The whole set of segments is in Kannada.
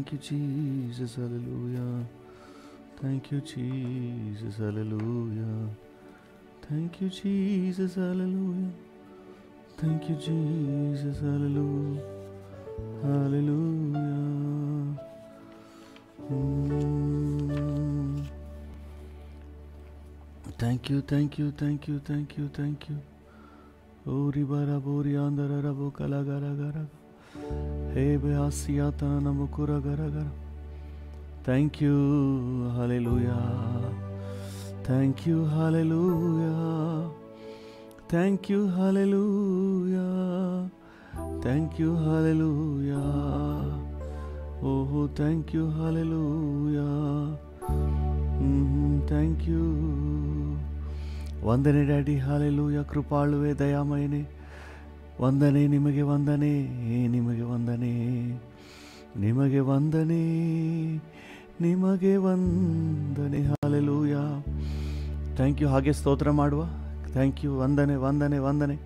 Thank you, Jesus. Hallelujah. Thank you, Jesus. Hallelujah. Thank you, Jesus. Hallelujah. Thank you, Jesus. Hallelujah. Hallelujah. Mm. Thank you, thank you, thank you, thank you, thank you. Ori bara bori andara rabo kala gara ഹേബയാസിയാത്തനമുക്കുറകരകര thank you hallelujah thank you hallelujah thank you hallelujah thank you hallelujah ഓഹോ thank you hallelujah thank you వందనే daddy hallelujah కృపాళువే దయామయనే ವಂದನೆ ನಿಮಗೆ ವಂದನೆ ನಿಮಗೆ ವಂದನೆ ನಿಮಗೆ ವಂದನೆ ನಿಮಗೆ ವಂದನೆ. ಹಾಲೆಲೂಯ ಥ್ಯಾಂಕ್ ಯು ಹಾಗೆ ಸ್ತೋತ್ರ ಮಾಡುವ. ಥ್ಯಾಂಕ್ ಯು ವಂದನೆ ವಂದನೆ ವಂದನೆ.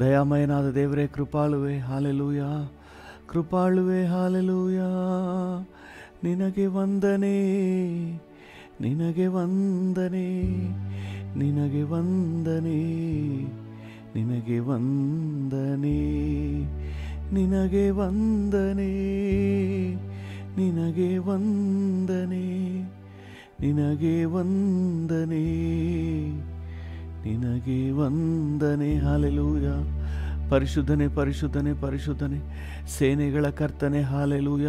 ದಯಾಮಯನಾದ ದೇವರೇ, ಕೃಪಾಳುವೆ ಹಾಲೆಲೂಯ ಕೃಪಾಳುವೆ ಹಾಲೆಲೂಯ ನಿನಗೆ ವಂದನೆ ನಿನಗೆ ವಂದನೆ ನಿನಗೆ ವಂದನೆ. ನಿನಗೆ ವಂದನೆ ನಿನಗೆ ವಂದನೆ ನಿನಗೆ ವಂದನೆ ನಿನಗೆ ವಂದನೆ ನಿನಗೆ ವಂದನೆ. ಹಾಲೆಲೂಯ. ಪರಿಶುದ್ಧನೆ ಪರಿಶುದ್ಧನೆ ಪರಿಶುದ್ಧನೆ. ಸೇನೆಗಳ ಕರ್ತನೆ, ಹಾಲೆಲೂಯ.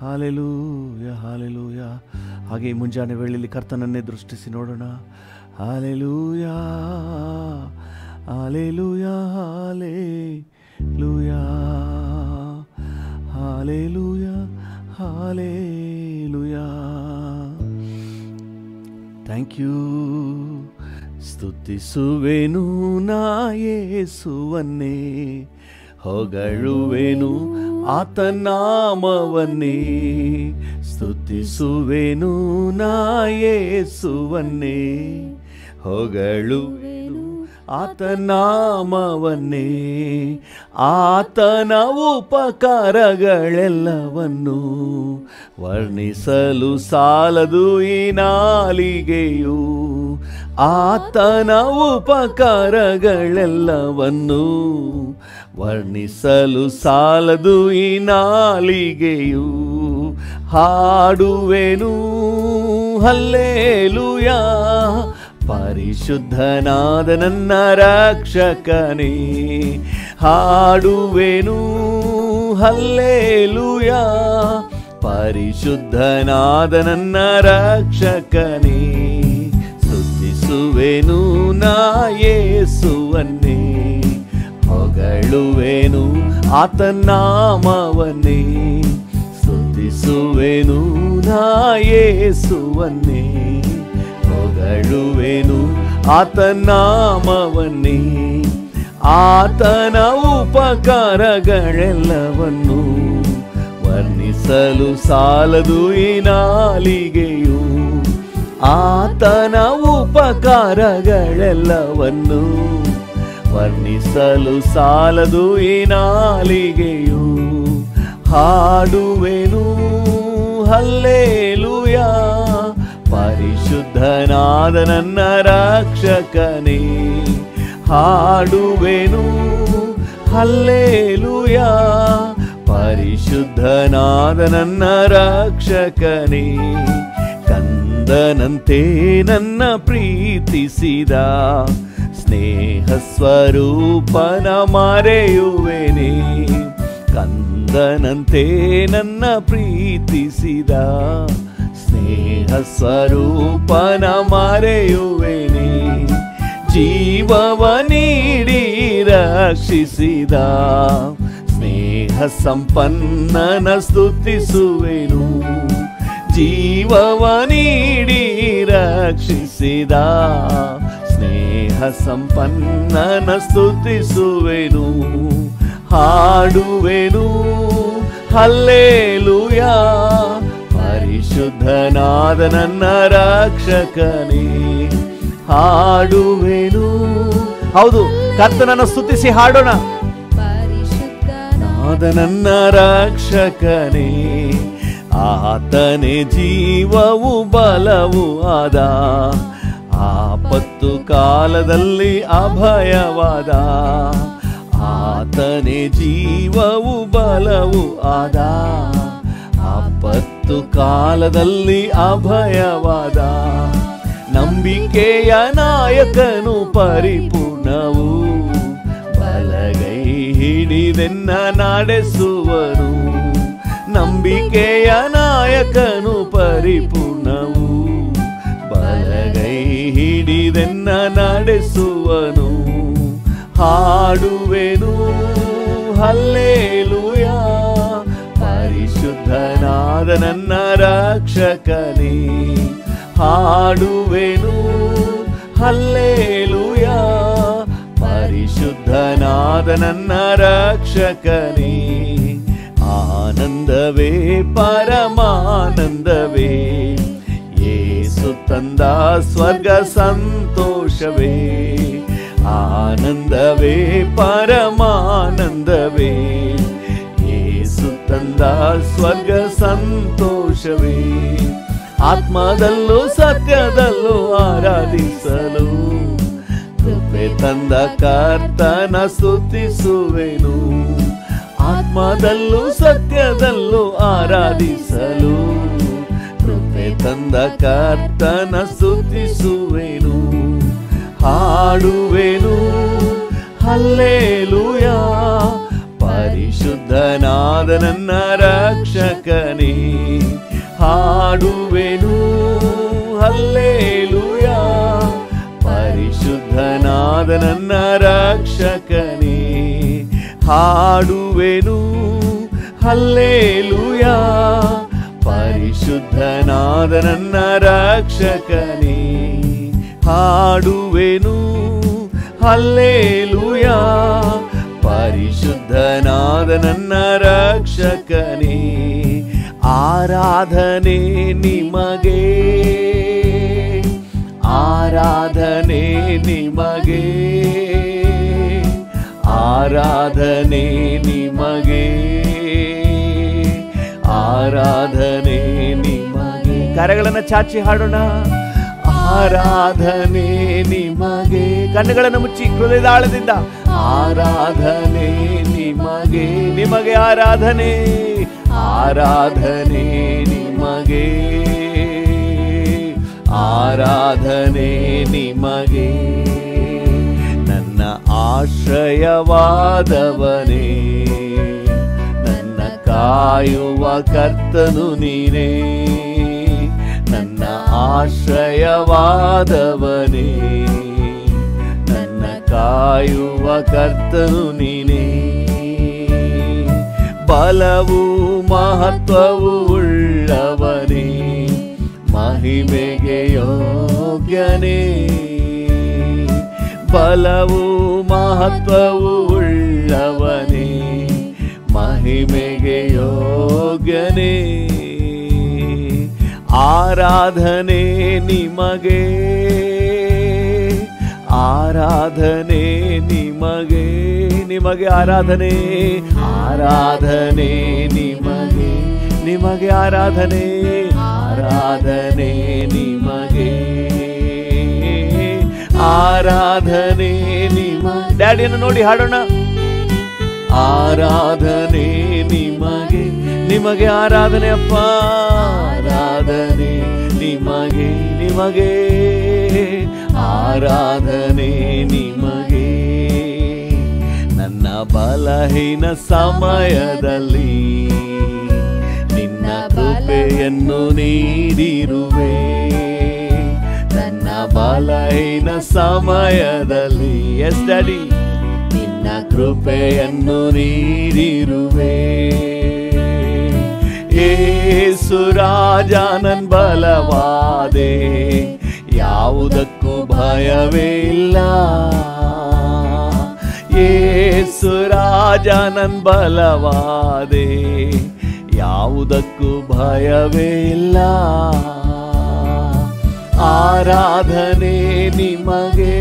Hallelujah hallelujah. ಹಾಗೆ ಮುಂಜಾನೆ ವೇಳೆಯಲ್ಲಿ ಕರ್ತನನ್ನೇ ದೃಷ್ಟಿಸಿ ನೋಡೋಣ. Hallelujah. Hallelujah hallelujah hallelujah hallelujah thank you స్తుతిಸುವೆನು ನಾಯೇಸುವನ್ನೇ ಹೊಗಳುವೆನು ಆತನಾಮವನ್ನೇ ಸ್ತುತಿಸುವೆನು ನಾಯೇಸುವನ್ನೇ ಹೊಗಳುವೆ ಆತನಾಮವನ್ನೇ, ಆತನ ಉಪಕಾರಗಳೆಲ್ಲವನ್ನು ವರ್ಣಿಸಲು ಸಾಲದು ಈ ನಾಲಿಗೆಯು. ಆತನ ಉಪಕಾರಗಳೆಲ್ಲವನ್ನು ವರ್ಣಿಸಲು ಸಾಲದು ಈ ನಾಲಿಗೆಯು. ಹಾಡುವೆನು, ಹಲ್ಲೇಲುಯ ಪರಿಶುದ್ಧನಾದ ನನ್ನ ರಕ್ಷಕನೇ ಹಾಡುವೆನು ಹಲ್ಲೇಲುಯ ಪರಿಶುದ್ಧನಾದ ನನ್ನ ರಕ್ಷಕನೇ ಸ್ತುತಿಸುವೆನು ನಾಯೇಸುವನ್ನೇ ಹೊಗಳುವೆನು ಆತನಾಮವನ್ನೇ ಸ್ತುತಿಸುವೆನು ನಾಯೇಸುವನ್ನೇ ಹೊಗಳುವೆನು ಆತನಾಮವನ್ನೇ ಆತನ ಉಪಕಾರಗಳೆಲ್ಲವನ್ನು ವರ್ಣಿಸಲು ಸಾಲದು ಈ ನಾಲಿಗೆಯು. ಆತನ ಉಪಕಾರಗಳೆಲ್ಲವನ್ನು ವರ್ಣಿಸಲು ಸಾಲದು ಈ ನಾಲಿಗೆಯು. ಹಾಡುವೆನು ಹಲ್ಲೇಲುಯ ಪರಿಶುದ್ಧನಾದ ನನ್ನ ರಕ್ಷಕನೇ, ಹಾಡುವೆನು. ಹಲ್ಲೇಲುಯ. ಪರಿಶುದ್ಧನಾದ ನನ್ನ ರಕ್ಷಕನೇ ಕಂದನಂತೆ ನನ್ನ ಪ್ರೀತಿಸಿದ ಸ್ನೇಹ ಸ್ವರೂಪನ ಮರೆಯುವೆನೆ. ಕಂದನಂತೆ ನನ್ನ ಪ್ರೀತಿಸಿದ ಸ್ನೇಹ ಸ್ವರೂಪನ ಮರೆಯುವೆನೆ. ಜೀವವ ನೀಡಿ ರಕ್ಷಿಸಿದ. ಸ್ನೇಹ ಸಂಪನ್ನನ ಸ್ತುತಿಸುವೆನು. ಜೀವವ ನೀಡಿ ರಕ್ಷಿಸಿದ. ಸ್ನೇಹ ಸಂಪನ್ನನ ಸ್ತುತಿಸುವೆನು. ಹಾಡುವೆನು. ಹಲ್ಲೇಲುಯ. ಪರಿಶುದ್ಧನಾದ ನನ್ನ ರಕ್ಷಕನೇ, ಹಾಡುವೆನು. ಹೌದು, ಕರ್ತನನ್ನು ಸ್ತುತಿಸಿ ಹಾಡೋಣ. ಪರಿಶುದ್ಧನಾದ ನನ್ನ ರಕ್ಷಕನೇ, ಆತನೇ ಜೀವವು ಬಲವು ಆದ, ಆಪತ್ತು ಕಾಲದಲ್ಲಿ ಅಭಯವಾದ, ಆತನೇ ಜೀವವು ಬಲವು ಆದ, ಆಪತ್ತು ಕಾಲದಲ್ಲಿ ಅಭಯವಾದ ನಂಬಿಕೆಯ ನಾಯಕನು ಪರಿಪೂರ್ಣವು. ಬಲಗೈ ಹಿಡಿದೆನ್ನ ನಡೆಸುವನು ನಂಬಿಕೆಯ ನಾಯಕನು ಪರಿಪೂರ್ಣವು. ಬಲಗೈ ಹಿಡಿದೆನ್ನ ನಡೆಸುವನು. ಹಾಡುವೆನು, ಹಲ್ಲೇಲುಯ. ಪರಿಶುದ್ಧನಾದ ನನ್ನ ರಕ್ಷಕನೇ, ಹಾಡುವೆನು. ಹಲ್ಲೇಲುಯ. ಪರಿಶುದ್ಧನಾದ ನನ್ನ ರಕ್ಷಕನೇ, ಆನಂದವೇ, ಪರಮಾನಂದವೇ. ಏಸು ತಂದ ಸ್ವರ್ಗ ಸಂತೋಷವೇ, ಆನಂದವೇ, ಪರಮಾನಂದವೇ. ತಂದ ಸ್ವರ್ಗ ಸಂತೋಷವೇ. ಆತ್ಮದಲ್ಲೂ ಸತ್ಯದಲ್ಲೂ ಆರಾಧಿಸಲು. ಕೃಪೆ ತಂದ ಕರ್ತನ ಸ್ತುತಿಸುವೆನು. ಆತ್ಮದಲ್ಲೂ ಸತ್ಯದಲ್ಲೂ ಆರಾಧಿಸಲು. ಕೃಪೆ ತಂದ ಕರ್ತನ ಸ್ತುತಿಸುವೆನು. ಹಾಡುವೆನು. ಹಲ್ಲೇಲುಯ. ಪರಿಶುದ್ಧನಾದ ನನ್ನ ರಕ್ಷಕನೇ, ಹಾಡುವೆನು. ಹಲ್ಲೇಲುಯ. ಪರಿಶುದ್ಧನಾದ ನನ್ನ ರಕ್ಷಕನೇ, ಹಾಡುವೆನು. ಹಲ್ಲೇಲುಯ. ಪರಿಶುದ್ಧನಾದ ನನ್ನ ರಕ್ಷಕನೇ, ಹಾಡುವೆನು. ಹಲ್ಲೇಲುಯ. ಪರಿಶುದ್ಧನಾದ ನನ್ನ ರಕ್ಷಕನೇ ಆರಾಧನೆ ನಿಮಗೆ. ಆರಾಧನೆ ನಿಮಗೆ. ಆರಾಧನೆ ನಿಮಗೆ. ಆರಾಧನೆ ನಿಮಗೆ. ಕರೆಗಳನ್ನು ಚಾಚಿ ಹಾಡೋಣ. ಆರಾಧನೆ ನಿಮಗೆ. ಕಣ್ಣುಗಳನ್ನು ಮುಚ್ಚಿ ಹೃದಯದ ಆಳದಿಂದ ಆರಾಧನೆ ನಿಮಗೆ ನಿಮಗೆ ಆರಾಧನೆ ಆರಾಧನೆ ನಿಮಗೆ ಆರಾಧನೆ ನಿಮಗೆ. ನನ್ನ ಆಶ್ರಯವಾದವನೇ, ನನ್ನ ಕಾಯುವ ಕರ್ತನು ನೀನೇ. ನನ್ನ ಆಶ್ರಯವಾದವನೇ. ಕಾಯುವ ಕರ್ತನು ನೀನೇ. ಬಲವು ಮಹತ್ವವು ಉಳ್ಳವನೇ. ಮಹಿಮೆಗೆ ಯೋಗ್ಯನೇ. ಬಲವು ಮಹತ್ವವು ಉಳ್ಳವನೇ. ಮಹಿಮೆಗೆ ಯೋಗ್ಯನೇ. ಆರಾಧನೆ ನಿಮಗೆ. ಆರಾಧನೆ ನಿಮಗೆ ನಿಮಗೆ ಆರಾಧನೆ ಆರಾಧನೆ ನಿಮಗೆ ನಿಮಗೆ ಆರಾಧನೆ ಆರಾಧನೆ ನಿಮಗೆ. ಆರಾಧನೆ ನಿಮ್ಮ ಡ್ಯಾಡಿಯನ್ನು ನೋಡಿ ಹಾಡೋಣ. ಆರಾಧನೆ ನಿಮಗೆ ನಿಮಗೆ ಆರಾಧನೆ ಅಪ್ಪ. ಆರಾಧನೆ ನಿಮಗೆ ನಿಮಗೆ. ಆರಾಧನೆ ನಿಮಗೆ. ನನ್ನ ಬಲಹೀನ ಸಮಯದಲ್ಲಿ ನಿನ್ನ ಕೃಪೆಯನ್ನು ನೀಡಿರುವೆ. ನನ್ನ ಬಲಹೀನ ಸಮಯದಲ್ಲಿ. ಎಸ್ ಕೃಪೆಯನ್ನು ನೀಡಿರುವೆ. ಏಸು ರಾಜ ನನ್ ಬಲವಾದೆ, ಯಾವುದಕ್ಕೂ ಭಯವೇ ಇಲ್ಲ. ಏಸು ರಾಜ ನನ್ ಬಲವಾದೆ, ಯಾವುದಕ್ಕೂ ಭಯವೇ ಇಲ್ಲ. ಆರಾಧನೆ ನಿಮಗೆ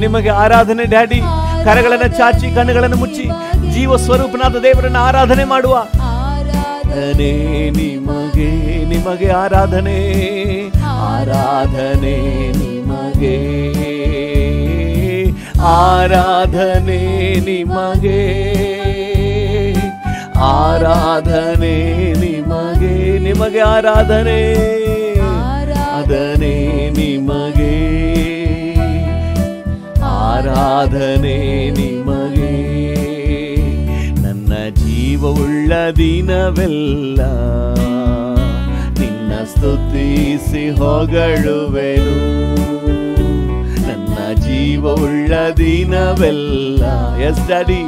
ನಿಮಗೆ ಆರಾಧನೆ ಡ್ಯಾಡಿ. ಕರಗಳನ್ನು ಚಾಚಿ ಕಣ್ಣುಗಳನ್ನು ಮುಚ್ಚಿ. ಜೀವ ಸ್ವರೂಪನಾದ ದೇವರನ್ನ ಆರಾಧನೆ ಮಾಡುವ. ನಿಮಗೆ ನಿಮಗೆ ಆರಾಧನೆ. ಆರಾಧನೆ ನಿಮಗೆ. ಆರಾಧನೆ ನಿಮಗೆ. ಆರಾಧನೆ ನಿಮಗೆ. ನಿಮಗೆ ಆರಾಧನೆ. ಆರಾಧನೆ. ನಿಮಗೆ ಆರಾಧನೆ ನಿಮಗೆ. ನನ್ನ ಜೀವವುಳ್ಳ ದಿನವೆಲ್ಲ ನಿನ್ನ ಸ್ತುತಿಸಿ ಹೊಗಳುವೆನು. ನನ್ನ ಜೀವವುಳ್ಳ ದಿನವೆಲ್ಲ, ಎಸ್ ಡ್ಯಾಡಿ,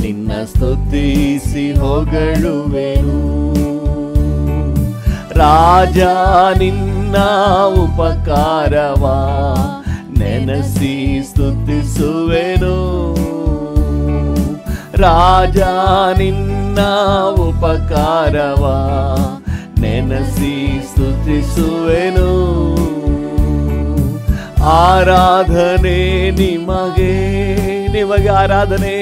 ನಿನ್ನ ಸ್ತುತಿಸಿ ಹೊಗಳುವೆನು. ರಾಜ ನಿನ್ನ ಉಪಕಾರವ ನೆನಸಿ ಸ್ತುತಿಸುವೆನು ರಾಜ ನಿನ್ನ ಉಪಕಾರವ ನೆನಸಿ ಸ್ತುತಿಸುವೆನು ಆರಾಧನೆ ನಿಮಗೆ ನಿಮಗೆ ಆರಾಧನೆ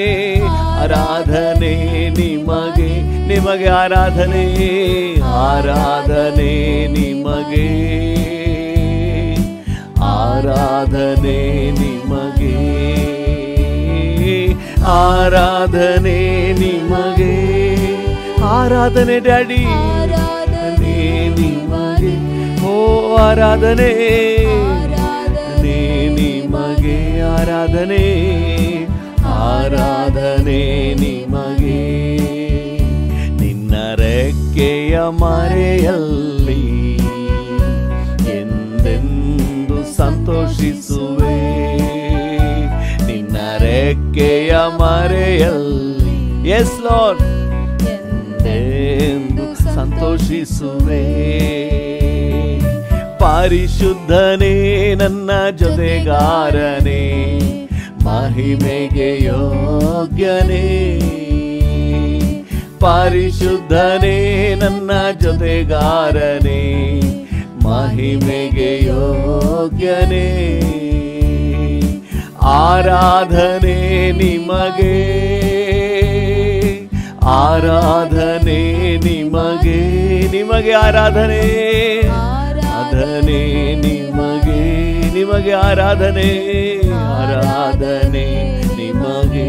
ಆರಾಧನೆ ನಿಮಗೆ ನಿಮಗೆ ಆರಾಧನೆ ಆರಾಧನೆ ನಿಮಗೆ. ಆರಾಧನೆ ನಿಮಗೆ ಆರಾಧನೆ ನಿಮಗೆ ಆರಾಧನೆ ಡ್ಯಾಡಿ ಆರಾಧನೆ ನಿಮಗೆ ಓ ಆರಾಧನೆ ಆರಾಧನೆ ನಿಮಗೆ ಆರಾಧನೆ ಆರಾಧನೆ ನಿಮಗೆ ನಿನ್ನ ರೆಕ್ಕೆಯ ಮರೆಯಲ್ಲಿ ಸಂತೋಷಿಸುವೆ. ನಿನ್ನ ರೆಕ್ಕೆಯ ಮರೆಯಲ್ಲಿ ಎಸ್ ಲಾರ್ಡ್ ಎಂದೆಂದು ಸಂತೋಷಿಸುವೆ. ಪರಿಶುದ್ಧನೇ ನನ್ನ ಜೊತೆಗಾರನೇ, ಮಹಿಮೆಗೆ ಯೋಗ್ಯನೇ. ಪರಿಶುದ್ಧನೇ ನನ್ನ ಜೊತೆಗಾರನೇ ಮಹಿಮೆಗೆ ಯೋಗ್ಯನೇ ಆರಾಧನೆ ನಿಮಗೆ ಆರಾಧನೆ ನಿಮಗೆ ನಿಮಗೆ ಆರಾಧನೆ ಆರಾಧನೆ ನಿಮಗೆ ನಿಮಗೆ ಆರಾಧನೆ ಆರಾಧನೆ ನಿಮಗೆ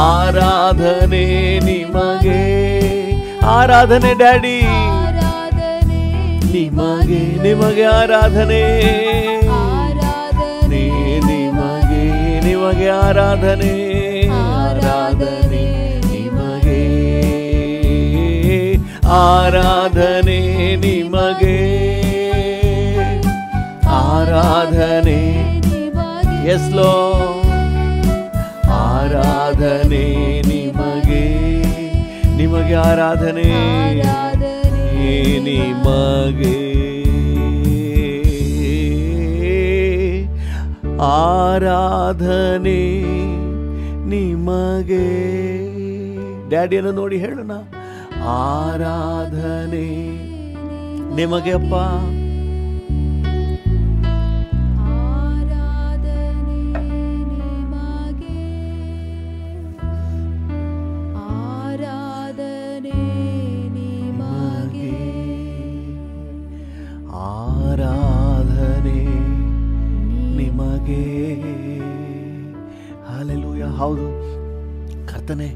ಆರಾಧನೆ ನಿಮಗೆ ಆರಾಧನೆ ಡ್ಯಾಡಿ ನಿಮಗೆ ನಿಮಗೆ ಆರಾಧನೆ ನೀ ನಿಮಗೆ ನಿಮಗೆ ಆರಾಧನೆ ಆರಾಧನೆ ನಿಮಗೆ ಆರಾಧನೆ ನಿಮಗೆ ಆರಾಧನೆ ಎಸ್ ಲೋ ಆರಾಧನೆ ನಿಮಗೆ ನಿಮಗೆ ಆರಾಧನೆ ನಿಮಗೆ ಆರಾಧನೆ ನಿಮಗೆ. ಡ್ಯಾಡಿಯನ್ನು ನೋಡಿ ಹೇಳೋಣ. ಆರಾಧನೆ ನಿಮಗೆ ನಿಮಗೆ. ಹಾಲೆಲೂಯ ಹೌದು. ಕರ್ತನೆ,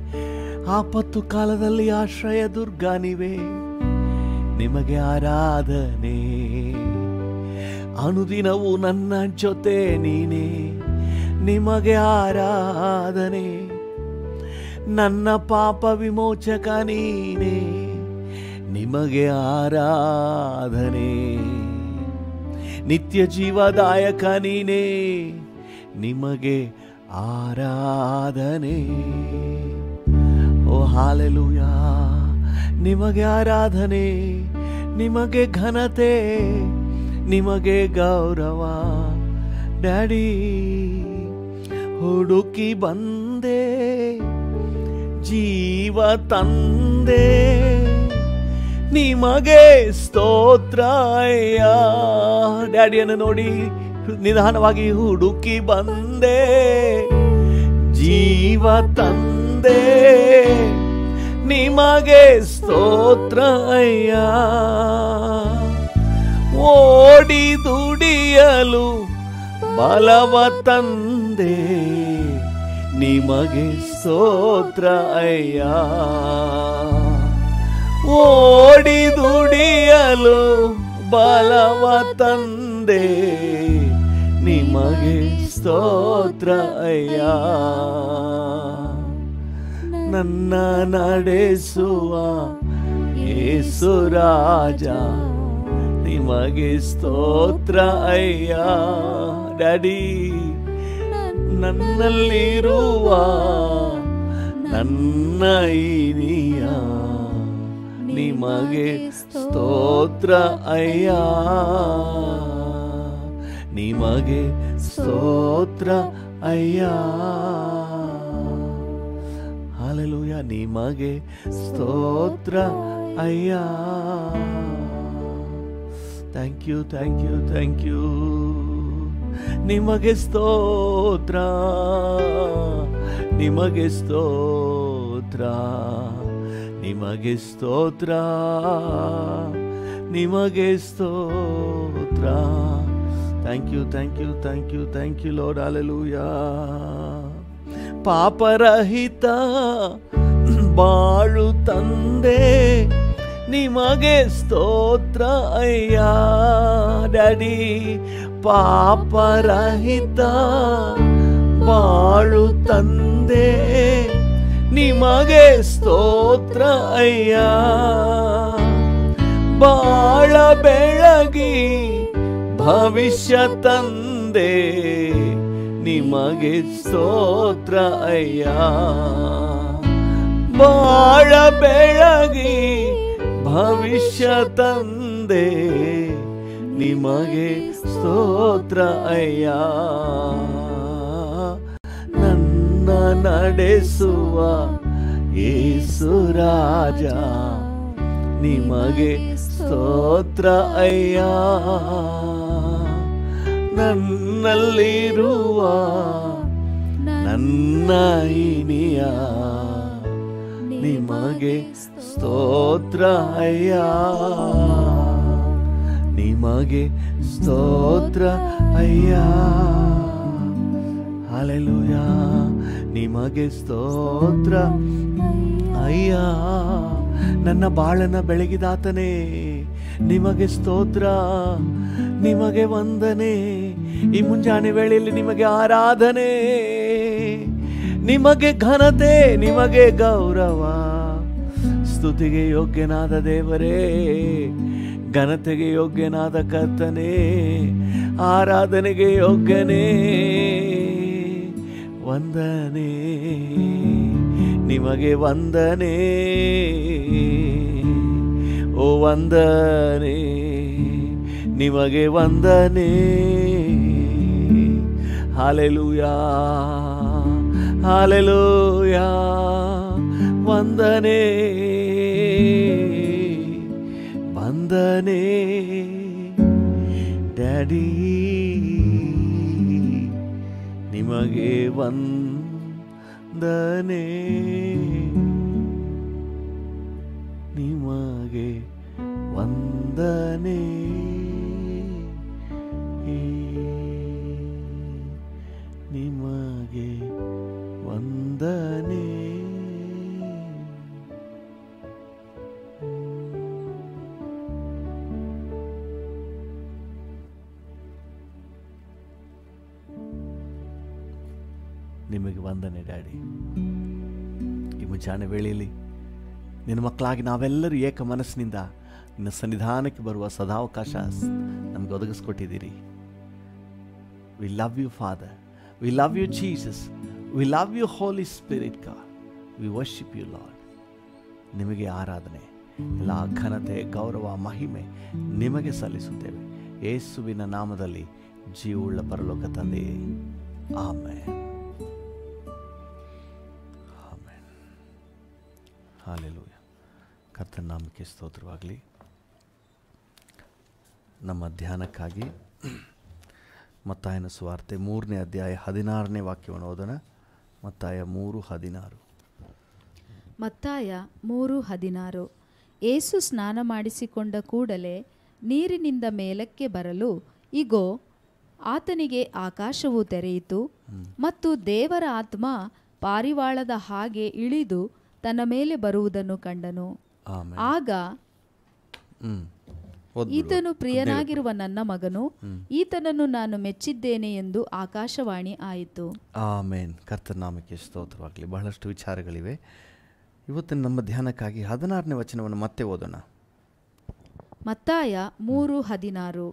ಆಪತ್ತು ಕಾಲದಲ್ಲಿ ಆಶ್ರಯ ದುರ್ಗ ನೀವೇ. ನಿಮಗೆ ಆರಾಧನೆ. ಅನುದಿನವು ನನ್ನ ಜೊತೆ ನೀನೇ. ನಿಮಗೆ ಆರಾಧನೆ. ನನ್ನ ಪಾಪ ವಿಮೋಚಕ ನೀನೇ. ನಿಮಗೆ ಆರಾಧನೆ. ನಿತ್ಯ ಜೀವದಾಯಕ ನೀನೇ, ನಿಮಗೆ ಆರಾಧನೆ. ಓ ಹಾಲೆಲುಯ, ನಿಮಗೆ ಆರಾಧನೆ, ನಿಮಗೆ ಘನತೆ, ನಿಮಗೆ ಗೌರವ. ಡ್ಯಾಡಿ, ಹುಡುಕಿ ಬಂದೆ, ಜೀವ ತಂದೆ. ನಿಮಗೆ ಸ್ತೋತ್ರಯ್ಯ ಡ್ಯಾಡಿಯನ್ನು ನೋಡಿ ನಿಧಾನವಾಗಿ ಹುಡುಕಿ ಬಂದೆ. ಜೀವ ತಂದೆ, ನಿಮಗೆ ಸ್ತೋತ್ರ, ಅಯ್ಯಾ. ಓಡಿ ದುಡಿಯಲು ಬಲವ ತಂದೆ, ನಿಮಗೆ ಸ್ತೋತ್ರ, ಅಯ್ಯ. ಓಡಿ ದುಡಿಯಲು ಬಲವ ತಂದೆ, ನಿಮಗೆ ಸ್ತೋತ್ರ ಅಯ್ಯ. ನನ್ನ ನಡೆಸುವ ಏಸು ರಾಜ, ನಿಮಗೆ ಸ್ತೋತ್ರ ಅಯ್ಯ. ಡ್ಯಾಡಿ, ನನ್ನಲ್ಲಿರುವ ನನ್ನ ಇನಿಯ ನಿಮಗೆ ಸ್ತೋತ್ರ ಅಯ್ಯ. ನಿಮಗೆ ಸ್ತೋತ್ರ ಅಯ್ಯ. ಹಾಲೆಲೂಯ ನಿಮಗೆ ಸ್ತೋತ್ರ ಅಯ್ಯ. Thank you thank you thank you ನಿಮಗೆ ಸ್ತೋತ್ರ ನಿಮಗೆ ಸ್ತೋತ್ರ. ನಿಮಗೆ ಸ್ತೋತ್ರ ನಿಮಗೆ ಸ್ತೋತ್ರ. Thank you thank you thank you thank you lord hallelujah ಪಾಪರಹಿತ ಬಾಳು ತಂದೆ, ನಿಮಗೆ ಸ್ತೋತ್ರ, ಅಯ್ಯ. ಡ್ಯಾಡಿ ಪಾಪರಹಿತ ಬಾಳು ತಂದೆ ನಿಮಗೆ ಸ್ತೋತ್ರ ಅಯ್ಯ. ಬಾಳ ಬೆಳಗಿ ಭವಿಷ್ಯ ತಂದೆ, ನಿಮಗೆ ಸ್ತೋತ್ರ ಅಯ್ಯ. ಬಾಳ ಬೆಳಗಿ ಭವಿಷ್ಯ ತಂದೆ, ನಿಮಗೆ ಸ್ತೋತ್ರ ಅಯ್ಯ. ನಡೆಸುವ ಯೇಸು ರಾಜ. ನಿಮಗೆ ಸ್ತೋತ್ರ ಅಯ್ಯ. ನನ್ನಲ್ಲಿರುವ ನನ್ನ ಇನಿಯ ನಿಮಗೆ ಸ್ತೋತ್ರ ಅಯ್ಯ. ನಿಮಗೆ ಸ್ತೋತ್ರ ಅಯ್ಯ. ಹಾಲೆಲೂಯ ನಿಮಗೆ ಸ್ತೋತ್ರ. ಅಯ್ಯ, ನನ್ನ ಬಾಳನ ಬೆಳಗಿದಾತನೇ, ನಿಮಗೆ ಸ್ತೋತ್ರ, ನಿಮಗೆ ವಂದನೆ. ಈ ಮುಂಜಾನೆ ವೇಳೆಯಲ್ಲಿ ನಿಮಗೆ ಆರಾಧನೆ. ನಿಮಗೆ ಘನತೆ, ನಿಮಗೆ ಗೌರವ. ಸ್ತುತಿಗೆ ಯೋಗ್ಯನಾದ ದೇವರೇ, ಘನತೆಗೆ ಯೋಗ್ಯನಾದ ಕರ್ತನೇ, ಆರಾಧನೆಗೆ ಯೋಗ್ಯನೇ. ವಂದನೆ ನಿಮಗೆ ವಂದನೆ ಓ ವಂದನೆ ನಿಮಗೆ ವಂದನೆ ಹಾಲೆಲೂಯ ಹಾಲೆಲೂಯ ವಂದನೆ ವಂದನೆ ಡ್ಯಾಡಿ ನಿಮಗೆ ವಂದನೆ. ನಿಮಗೆ ವಂದನೆ. ಮುಂಚಾನೆ ವೇಳೆಯಲ್ಲಿ ನಿನ್ನ ಮಕ್ಕಳಾಗಿ ನಾವೆಲ್ಲರೂ ಏಕ ಮನಸ್ಸಿನಿಂದ ನಿನ್ನ ಸನ್ನಿಧಾನಕ್ಕೆ ಬರುವ ಸದಾವಕಾಶ ನಮ್ಗೆ ಒದಗಿಸ್ಕೊಟ್ಟಿದ್ದೀರಿ. We love you father we love you Jesus we love you holy spirit ಕಾ ವಿ ವರ್ಷಿಪ್ ಯು ಲಾರ್ಡ್ ನಿಮಗೆ ಆರಾಧನೆ, ಎಲ್ಲ ಘನತೆ, ಗೌರವ, ಮಹಿಮೆ ನಿಮಗೆ ಸಲ್ಲಿಸುತ್ತೇವೆ. ಯೇಸುವಿನ ನಾಮದಲ್ಲಿ ಜೀವವುಳ್ಳ ಪರಲೋಕ ತಂದೆಯೇ. ಆಮೇಲೆ ಹಾಲೆಲೂಯ. ಕರ್ತನ ನಾಮಕ್ಕೆ ಸ್ತೋತ್ರವಾಗಲಿ. ನಮ್ಮ ಧ್ಯಾನಕ್ಕಾಗಿ ಮತ್ತಾಯನ ಸುವಾರ್ತೆ ಮೂರನೇ ಅಧ್ಯಾಯ ಹದಿನಾರನೇ ವಾಕ್ಯವನ್ನು ಓದೋಣ. ಮತ್ತಾಯ ಮೂರು ಹದಿನಾರು. ಮತ್ತಾಯ ಮೂರು ಹದಿನಾರು. ಏಸು ಸ್ನಾನ ಮಾಡಿಸಿಕೊಂಡ ಕೂಡಲೇ ನೀರಿನಿಂದ ಮೇಲಕ್ಕೆ ಬರಲು ಇಗೋ ಆತನಿಗೆ ಆಕಾಶವು ತೆರೆಯಿತು ಮತ್ತು ದೇವರ ಆತ್ಮ ಪಾರಿವಾಳದ ಹಾಗೆ ಇಳಿದು ತನ್ನ ಮೇಲೆ ಬರುವುದನ್ನು ಕಂಡನು. ಆಗ ಈತನು ಪ್ರಿಯನಾಗಿರುವ ನನ್ನ ಮಗನು ಈತನನ್ನು ನಾನು ಮೆಚ್ಚಿದ್ದೇನೆ ಎಂದು ಆಕಾಶವಾಣಿ ಆಯಿತು. ಆಮೇನ್. ಕರ್ತನಾಮಕ್ಕೆ ಸ್ತೋತ್ರವಾಗಲಿ. ಬಹಳಷ್ಟು ವಿಚಾರಗಳಿವೆ. ಇವತ್ತಿನ ನಮ್ಮ ಧ್ಯಾನಕ್ಕಾಗಿ ಹದಿನಾರನೇ ವಚನವನ್ನು ಮತ್ತೆ ಓದೋಣ. ಮತ್ತಾಯ ಮೂರು ಹದಿನಾರು.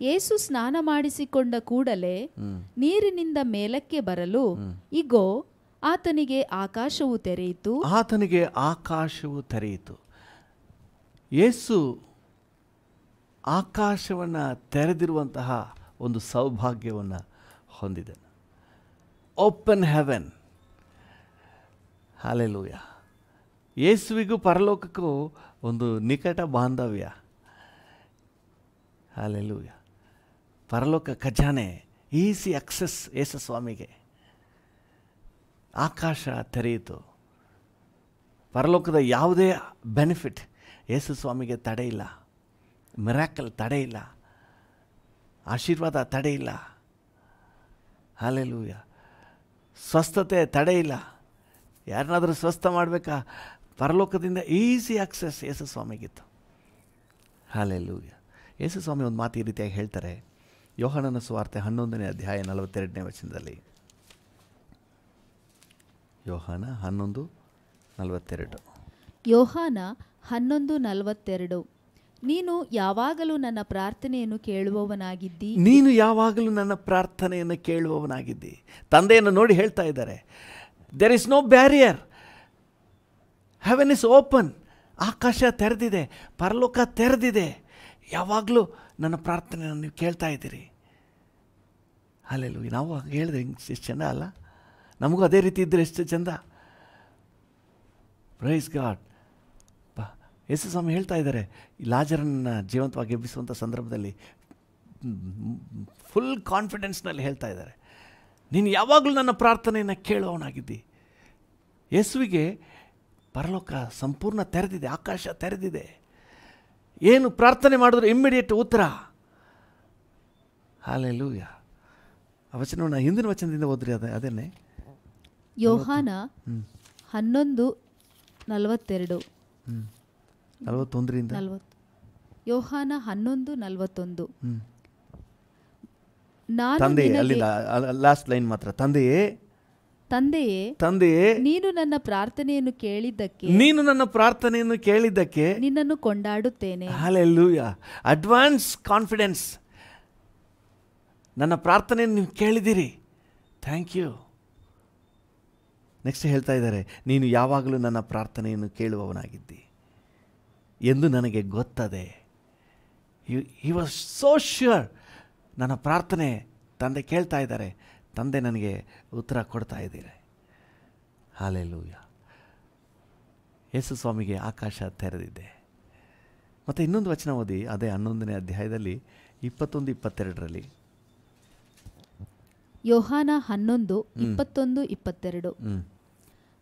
ಏಸು ಸ್ನಾನ ಮಾಡಿಸಿಕೊಂಡ ಕೂಡಲೇ ನೀರಿನಿಂದ ಮೇಲಕ್ಕೆ ಬರಲು ಇಗೋ ಆತನಿಗೆ ಆಕಾಶವು ತೆರೆಯಿತು. ಆತನಿಗೆ ಆಕಾಶವು ತೆರೆಯಿತು. ಯೇಸು ಆಕಾಶವನ್ನು ತೆರೆದಿರುವಂತಹ ಒಂದು ಸೌಭಾಗ್ಯವನ್ನು ಹೊಂದಿದನು ಓಪನ್ ಹೆವೆನ್ ಹಾಲೆಲೂಯ ಯೇಸುವಿಗೂ ಪರಲೋಕಕ್ಕೂ ಒಂದು ನಿಕಟ ಬಾಂಧವ್ಯ. ಹಾಲೆಲೂಯ ಪರಲೋಕ ಖಜಾನೆ ಈಸಿ ಅಕ್ಸಸ್ ಯೇಸು ಸ್ವಾಮಿಗೆ. ಆಕಾಶ ತೆರೆಯಿತು. ಪರಲೋಕದ ಯಾವುದೇ ಬೆನಿಫಿಟ್ ಯೇಸು ಸ್ವಾಮಿಗೆ ತಡೆ ಇಲ್ಲ. ಮಿರಾಕಲ್ ತಡೆ ಇಲ್ಲ. ಆಶೀರ್ವಾದ ತಡೆ ಇಲ್ಲ. ಹಾಲೆಲೂಯ ಸ್ವಸ್ಥತೆ ತಡೆ ಇಲ್ಲ. ಯಾರನ್ನಾದರೂ ಸ್ವಸ್ಥ ಮಾಡಬೇಕಾ? ಪರಲೋಕದಿಂದ ಈಸಿ ಆಕ್ಸೆಸ್ ಯೇಸು ಸ್ವಾಮಿಗಿತ್ತು. ಹಾಲೆಲೂಯ ಯೇಸು ಸ್ವಾಮಿ ಒಂದು ಮಾತು ಈ ರೀತಿಯಾಗಿ ಹೇಳ್ತಾರೆ. ಯೋಹನನ ಸುವಾರ್ತೆ ಹನ್ನೊಂದನೇ ಅಧ್ಯಾಯ ನಲವತ್ತೆರಡನೇ ವಚನದಲ್ಲಿ. ಯೋಹಾನ ಹನ್ನೊಂದು ನಲವತ್ತೆರಡು. ಯೋಹಾನ ಹನ್ನೊಂದು ನಲವತ್ತೆರಡು. ನೀನು ಯಾವಾಗಲೂ ನನ್ನ ಪ್ರಾರ್ಥನೆಯನ್ನು ಕೇಳುವವನಾಗಿದ್ದಿ? ನೀನು ಯಾವಾಗಲೂ ನನ್ನ ಪ್ರಾರ್ಥನೆಯನ್ನು ಕೇಳುವವನಾಗಿದ್ದಿ? ತಂದೆಯನ್ನು ನೋಡಿ ಹೇಳ್ತಾ ಇದ್ದಾರೆ there is no barrier heaven is open ಆಕಾಶ ತೆರೆದಿದೆ ಪರಲೋಕ ತೆರೆದಿದೆ. ಯಾವಾಗಲೂ ನನ್ನ ಪ್ರಾರ್ಥನೆಯನ್ನು ನೀವು ಕೇಳ್ತಾ ಇದ್ದೀರಿ. ಅಲ್ಲೆಲ್ಲೂ ನಾವು ಹೇಳಿದ್ರೆ ಹಿಂಗೆ ಜನ ಚೆಂದ ಅಲ್ಲ? ನಮಗೂ ಅದೇ ರೀತಿ ಇದ್ದರೆ ಎಷ್ಟು ಚೆಂದ? ಪ್ರೈಸ್ ಗಾಡ್ ಎಸ್ ಸ್ವಾಮಿ ಹೇಳ್ತಾ ಇದ್ದಾರೆ ಲಾಜರನ್ನ ಜೀವಂತವಾಗಿ ಎಬ್ಬಿಸುವಂಥ ಸಂದರ್ಭದಲ್ಲಿ ಫುಲ್ ಕಾನ್ಫಿಡೆನ್ಸ್ನಲ್ಲಿ ಹೇಳ್ತಾ ಇದ್ದಾರೆ. ನೀನು ಯಾವಾಗಲೂ ನನ್ನ ಪ್ರಾರ್ಥನೆಯನ್ನು ಕೇಳುವವನಾಗಿದ್ದಿ ಯೇಸುವಿಗೆ ಪರಲೋಕ ಸಂಪೂರ್ಣ ತೆರೆದಿದೆ, ಆಕಾಶ ತೆರೆದಿದೆ. ಏನು ಪ್ರಾರ್ಥನೆ ಮಾಡಿದ್ರು ಇಮ್ಮಿಡಿಯೇಟ್ ಉತ್ತರ? ಹಾಲೆಲೂಯ ಆ ವಚನವನ್ನು ಹಿಂದಿನ ವಚನದಿಂದ ಓದ್ರಿ ಅದೇ, ಅದೇನೆ? ಯೋಹಾನ ಹನ್ನೊಂದು ನಲವತ್ತೆರಡು. ನಲವತ್ತೊಂದರಿಂದ? ನಲವತ್ತು. ಯೋಹಾನ ಹನ್ನೊಂದು ನಲವತ್ತೊಂದು. ತಂದೆಯೇ ಅಲ್ಲಿ ಲಾಸ್ಟ್ ಲೈನ್ ಮಾತ್ರ. ತಂದೆಯೇ? ತಂದೆಯೇ ತಂದೆಯೇ? ನೀನು ನನ್ನ ಪ್ರಾರ್ಥನೆಯನ್ನು ಕೇಳಿದ್ದಕ್ಕೆ ನೀನು ನನ್ನ ಪ್ರಾರ್ಥನೆಯನ್ನು ಕೇಳಿದ್ದಕ್ಕೆ ನಿನ್ನನ್ನು ಕೊಂಡಾಡುತ್ತೇನೆ. ಹಾಲೆಲ್ಲೂಯ ಅಡ್ವಾನ್ಸ್ ಕಾನ್ಫಿಡೆನ್ಸ್ ನನ್ನ ಪ್ರಾರ್ಥನೆಯನ್ನು ನೀವು ಕೇಳಿದ್ದೀರಿ. ಥ್ಯಾಂಕ್ ಯು ನೆಕ್ಸ್ಟ್ ಹೇಳ್ತಾ ಇದ್ದಾರೆ ನೀನು ಯಾವಾಗಲೂ ನನ್ನ ಪ್ರಾರ್ಥನೆಯನ್ನು ಕೇಳುವವನಾಗಿದ್ದಿ ಎಂದು ನನಗೆ ಗೊತ್ತದೆ. ಈ ವಾಸ್ ಸೋ ಶ್ಯೂರ್ ನನ್ನ ಪ್ರಾರ್ಥನೆ ತಂದೆ ಕೇಳ್ತಾ ಇದ್ದಾರೆ ತಂದೆ ನನಗೆ ಉತ್ತರ ಕೊಡ್ತಾ ಇದ್ದೀರಿ. ಹಾಲೆಲ್ಲೂಯ ಯೇಸು ಸ್ವಾಮಿಗೆ ಆಕಾಶ ತೆರೆದಿದೆ. ಮತ್ತು ಇನ್ನೊಂದು ವಚನ ಓದಿ ಅದೇ ಹನ್ನೊಂದನೇ ಅಧ್ಯಾಯದಲ್ಲಿ ಇಪ್ಪತ್ತೊಂದು ಇಪ್ಪತ್ತೆರಡರಲ್ಲಿ. ಯೋಹಾನ ಹನ್ನೊಂದು ಇಪ್ಪತ್ತೊಂದು ಇಪ್ಪತ್ತೆರಡು.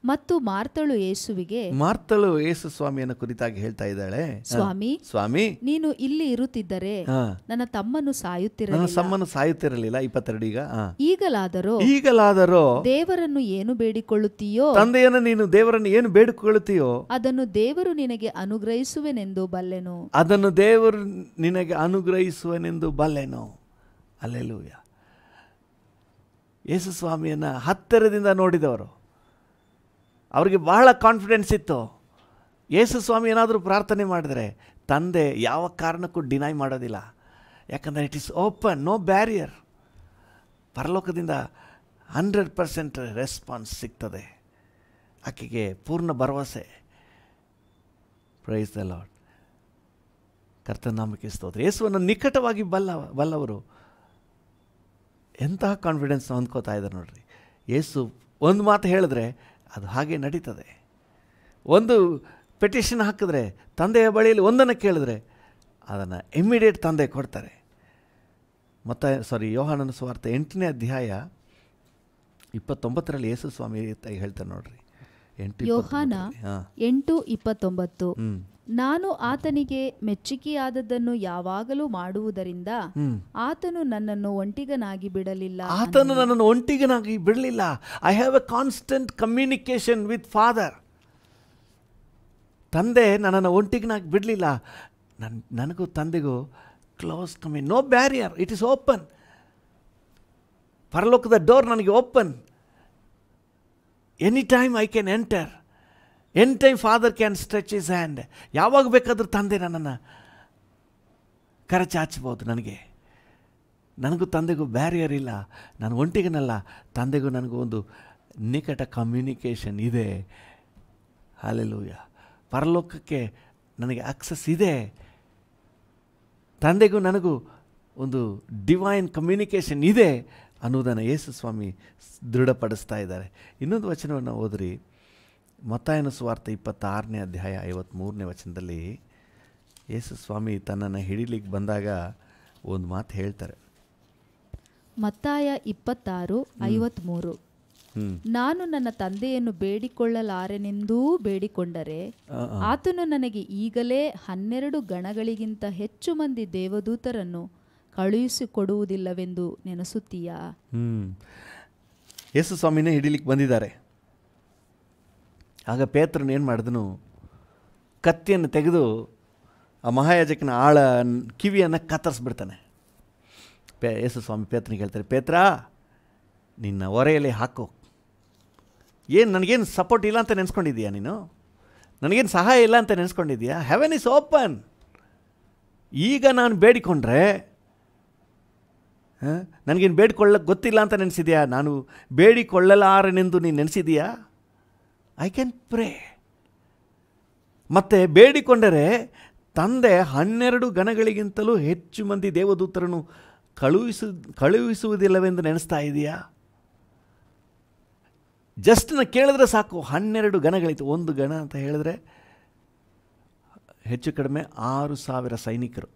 ಮತ್ತು ಮಾರ್ತಳು ಯೇಸುವಿಗೆ ಮಾರ್ತಳು ಯೇಸು ಸ್ವಾಮಿಯನ್ನು ಕುರಿತಾಗಿ ಹೇಳ್ತಾ ಇದ್ದಾಳೆ. ಸ್ವಾಮಿ ಸ್ವಾಮಿ ನೀನು ಇಲ್ಲಿ ಇರುತ್ತಿದ್ದರೆ ನನ್ನ ತಮ್ಮನ್ನು ಸಾಯುತ್ತಿರ ಸಾಯುತ್ತಿರಲಿಲ್ಲ ಸಮ್ಮನ್ನು ಸಾಯುತ್ತಿರಲಿಲ್ಲ ಇಪ್ಪತ್ತೆರಡು ಈಗ ಈಗಲಾದರೂ ಈಗಲಾದರೋ ಈಗಲಾದರೂ ದೇವರನ್ನು ಏನು ಬೇಡಿಕೊಳ್ಳುತ್ತೀಯೋ ತಂದೆಯನ್ನು ನೀನು ದೇವರನ್ನು ಏನು ಬೇಡಿಕೊಳ್ಳುತ್ತೀಯೋ ಅದನ್ನು ದೇವರು ನಿನಗೆ ಅನುಗ್ರಹಿಸುವೆನೆಂದು ಬಲ್ಲೆನು. ಅದನ್ನು ದೇವರು ನಿನಗೆ ಅನುಗ್ರಹಿಸುವನೆಂದು ಬಲ್ಲೆನು. ಅಲ್ಲೆಲ್ಲೂ ಯೇಸು ಸ್ವಾಮಿಯನ್ನ ಹತ್ತಿರದಿಂದ ನೋಡಿದವರು. ಅವರಿಗೆ ಬಹಳ ಕಾನ್ಫಿಡೆನ್ಸ್ ಇತ್ತು. ಯೇಸು ಸ್ವಾಮಿ ಏನಾದರೂ ಪ್ರಾರ್ಥನೆ ಮಾಡಿದರೆ ತಂದೆ ಯಾವ ಕಾರಣಕ್ಕೂ ಡಿನೈ ಮಾಡೋದಿಲ್ಲ. ಯಾಕಂದರೆ it is open no barrier ಪರಲೋಕದಿಂದ ಹಂಡ್ರೆಡ್ ಪರ್ಸೆಂಟ್ ರೆಸ್ಪಾನ್ಸ್ ಸಿಗ್ತದೆ. ಆಕೆಗೆ ಪೂರ್ಣ ಭರವಸೆ. ಪ್ರೈಸ್ ದ ಲಾಡ್ ಕರ್ತನ ನಾಮಕ್ಕೆ ಸ್ತೋತ್ರ. ಯೇಸುವನ್ನು ನಿಕಟವಾಗಿ ಬಲ್ಲ, ಬಲ್ಲವರು ಎಂತಹ ಕಾನ್ಫಿಡೆನ್ಸ್ ಹೊಂದ್ಕೋತಾ ಇದ್ದಾರೆ ನೋಡ್ರಿ. ಯೇಸು ಒಂದು ಮಾತು ಹೇಳಿದ್ರೆ ಅದು ಹಾಗೆ ನಡೀತದೆ. ಒಂದು ಪೆಟಿಷನ್ ಹಾಕಿದ್ರೆ ತಂದೆಯ ಬಳಿಯಲ್ಲಿ ಒಂದನ್ನು ಕೇಳಿದ್ರೆ ಅದನ್ನು ಇಮ್ಮಿಡಿಯೇಟ್ ತಂದೆ ಕೊಡ್ತಾರೆ. ಮತ್ತು ಸಾರಿ ಯೋಹಾನನ ಸ್ವಾರ್ಥ ಎಂಟನೇ ಅಧ್ಯಾಯ ಇಪ್ಪತ್ತೊಂಬತ್ತರಲ್ಲಿ ಯೇಸು ಸ್ವಾಮಿ ಹೇಳ್ತಾರೆ ನೋಡ್ರಿ. ಎಂಟು ಯೋಹಾನ ಎಂಟು ಇಪ್ಪತ್ತೊಂಬತ್ತು. ಹ್ಞೂ ನಾನು ಆತನಿಗೆ ಮೆಚ್ಚುಗೆಯಾದದ್ದನ್ನು ಯಾವಾಗಲೂ ಮಾಡುವುದರಿಂದ ಆತನು ನನ್ನನ್ನು ಒಂಟಿಗನಾಗಿ ಬಿಡಲಿಲ್ಲ ಆತನು ನನ್ನನ್ನು ಒಂಟಿಗನಾಗಿ ಬಿಡಲಿಲ್ಲ. I have a constant communication with father ತಂದೆ ನನ್ನನ್ನು ಒಂಟಿಗನಾಗಿ ಬಿಡಲಿಲ್ಲ. ನನ್ನ ನನಗೂ ತಂದೆಗೂ ಕ್ಲೋಸ್ ಕಮ್ಮಿ no barrier it is open ಪರಲೋಕದ ಡೋರ್ ನನಗೆ open any time I can enter any time father can stretch his hand ಯಾವಾಗ ಬೇಕಾದರೂ ತಂದೆ ನನ್ನನ್ನು ಕರಚಾಚ್ಬೋದು ನನಗೆ. ನನಗೂ ತಂದೆಗೂ ಬ್ಯಾರಿಯರ್ ಇಲ್ಲ. ನಾನು ಒಂಟಿಗನಲ್ಲ. ತಂದೆಗೂ ನನಗೂ ಒಂದು ನಿಕಟ ಕಮ್ಯುನಿಕೇಷನ್ ಇದೆ. ಹಾಲೆಲೂಯ ಪರಲೋಕಕ್ಕೆ ನನಗೆ ಆಕ್ಸಸ್ ಇದೆ. ತಂದೆಗೂ ನನಗೂ ಒಂದು ಡಿವೈನ್ ಕಮ್ಯುನಿಕೇಷನ್ ಇದೆ ಅನ್ನೋದನ್ನು ಯೇಸು ಸ್ವಾಮಿ ದೃಢಪಡಿಸ್ತಾ ಇದ್ದಾರೆ. ಇನ್ನೊಂದು ವಚನವನ್ನು ಓದ್ರಿ. ಮತ್ತಾಯನ ಸ್ವಾರ್ಥ ಇಪ್ಪತ್ತಾರನೇ ಅಧ್ಯಾಯ ಐವತ್ತ್ಮೂರನೇ ವಚನದಲ್ಲಿ ಯೇಸು ಸ್ವಾಮಿ ತನ್ನನ್ನು ಹಿಡಿಲಿಕ್ಕೆ ಬಂದಾಗ ಒಂದು ಮಾತು ಹೇಳ್ತಾರೆ. ಮತ್ತಾಯ ಇಪ್ಪತ್ತಾರು ಐವತ್ಮೂರು. ನಾನು ನನ್ನ ತಂದೆಯನ್ನು ಬೇಡಿಕೊಳ್ಳಲಾರೆನೆಂದೂ ಬೇಡಿಕೊಂಡರೆ ಆತನು ನನಗೆ ಈಗಲೇ ಹನ್ನೆರಡು ಗಣಗಳಿಗಿಂತ ಹೆಚ್ಚು ಮಂದಿ ದೇವದೂತರನ್ನು ಕಳುಹಿಸಿಕೊಡುವುದಿಲ್ಲವೆಂದು ನೆನೆಸುತ್ತೀಯಾ? ಯೇಸು ಸ್ವಾಮಿನೇ ಹಿಡಿಲಿಕ್ಕೆ ಬಂದಿದ್ದಾರೆ. ಆಗ ಪೇತ್ರನ ಏನು ಮಾಡಿದನು? ಕತ್ತಿಯನ್ನು ತೆಗೆದು ಆ ಮಹಾಯಾಜಕನ ಆಳ ಕಿವಿಯನ್ನು ಕತ್ತರಿಸ್ಬಿಡ್ತಾನೆ. ಪೇ ಯೇಸು ಸ್ವಾಮಿ ಪೇತ್ರನಿಗೆ ಹೇಳ್ತಾರೆ, ಪೇತ್ರ, ನಿನ್ನ ಒರೆಯಲ್ಲಿ ಹಾಕು. ಏನು, ನನಗೇನು ಸಪೋರ್ಟ್ ಇಲ್ಲ ಅಂತ ನೆನೆಸ್ಕೊಂಡಿದ್ದೀಯಾ ನೀನು? ನನಗೇನು ಸಹಾಯ ಇಲ್ಲ ಅಂತ ನೆನೆಸ್ಕೊಂಡಿದ್ದೀಯಾ? ಹೆವೆನ್ ಇಸ್ ಓಪನ್ ಈಗ ನಾನು ಬೇಡಿಕೊಂಡ್ರೆ ನನಗೇನು ಬೇಡಿಕೊಳ್ಳಕ್ಕೆ ಗೊತ್ತಿಲ್ಲ ಅಂತ ನೆನೆಸಿದ್ಯಾ? ನಾನು ಬೇಡಿಕೊಳ್ಳಲಾರನೆಂದು ನೀನು ನೆನೆಸಿದೀಯಾ? ಐ ಕ್ಯಾನ್ ಪ್ರೇ ಮತ್ತು ಬೇಡಿಕೊಂಡರೆ ತಂದೆ ಹನ್ನೆರಡು ಗಣಗಳಿಗಿಂತಲೂ ಹೆಚ್ಚು ಮಂದಿ ದೇವದೂತರನ್ನು ಕಳುಹಿಸು, ಕಳುಹಿಸುವುದಿಲ್ಲವೆಂದು ನೆನೆಸ್ತಾ ಇದೆಯಾ? ಜಸ್ಟ್ ನಾ ಕೇಳಿದ್ರೆ ಸಾಕು, ಹನ್ನೆರಡು ಗಣಗಳಿತ್ತು. ಒಂದು ಗಣ ಅಂತ ಹೇಳಿದ್ರೆ ಹೆಚ್ಚು ಕಡಿಮೆ ಆರು ಸಾವಿರ ಸೈನಿಕರು.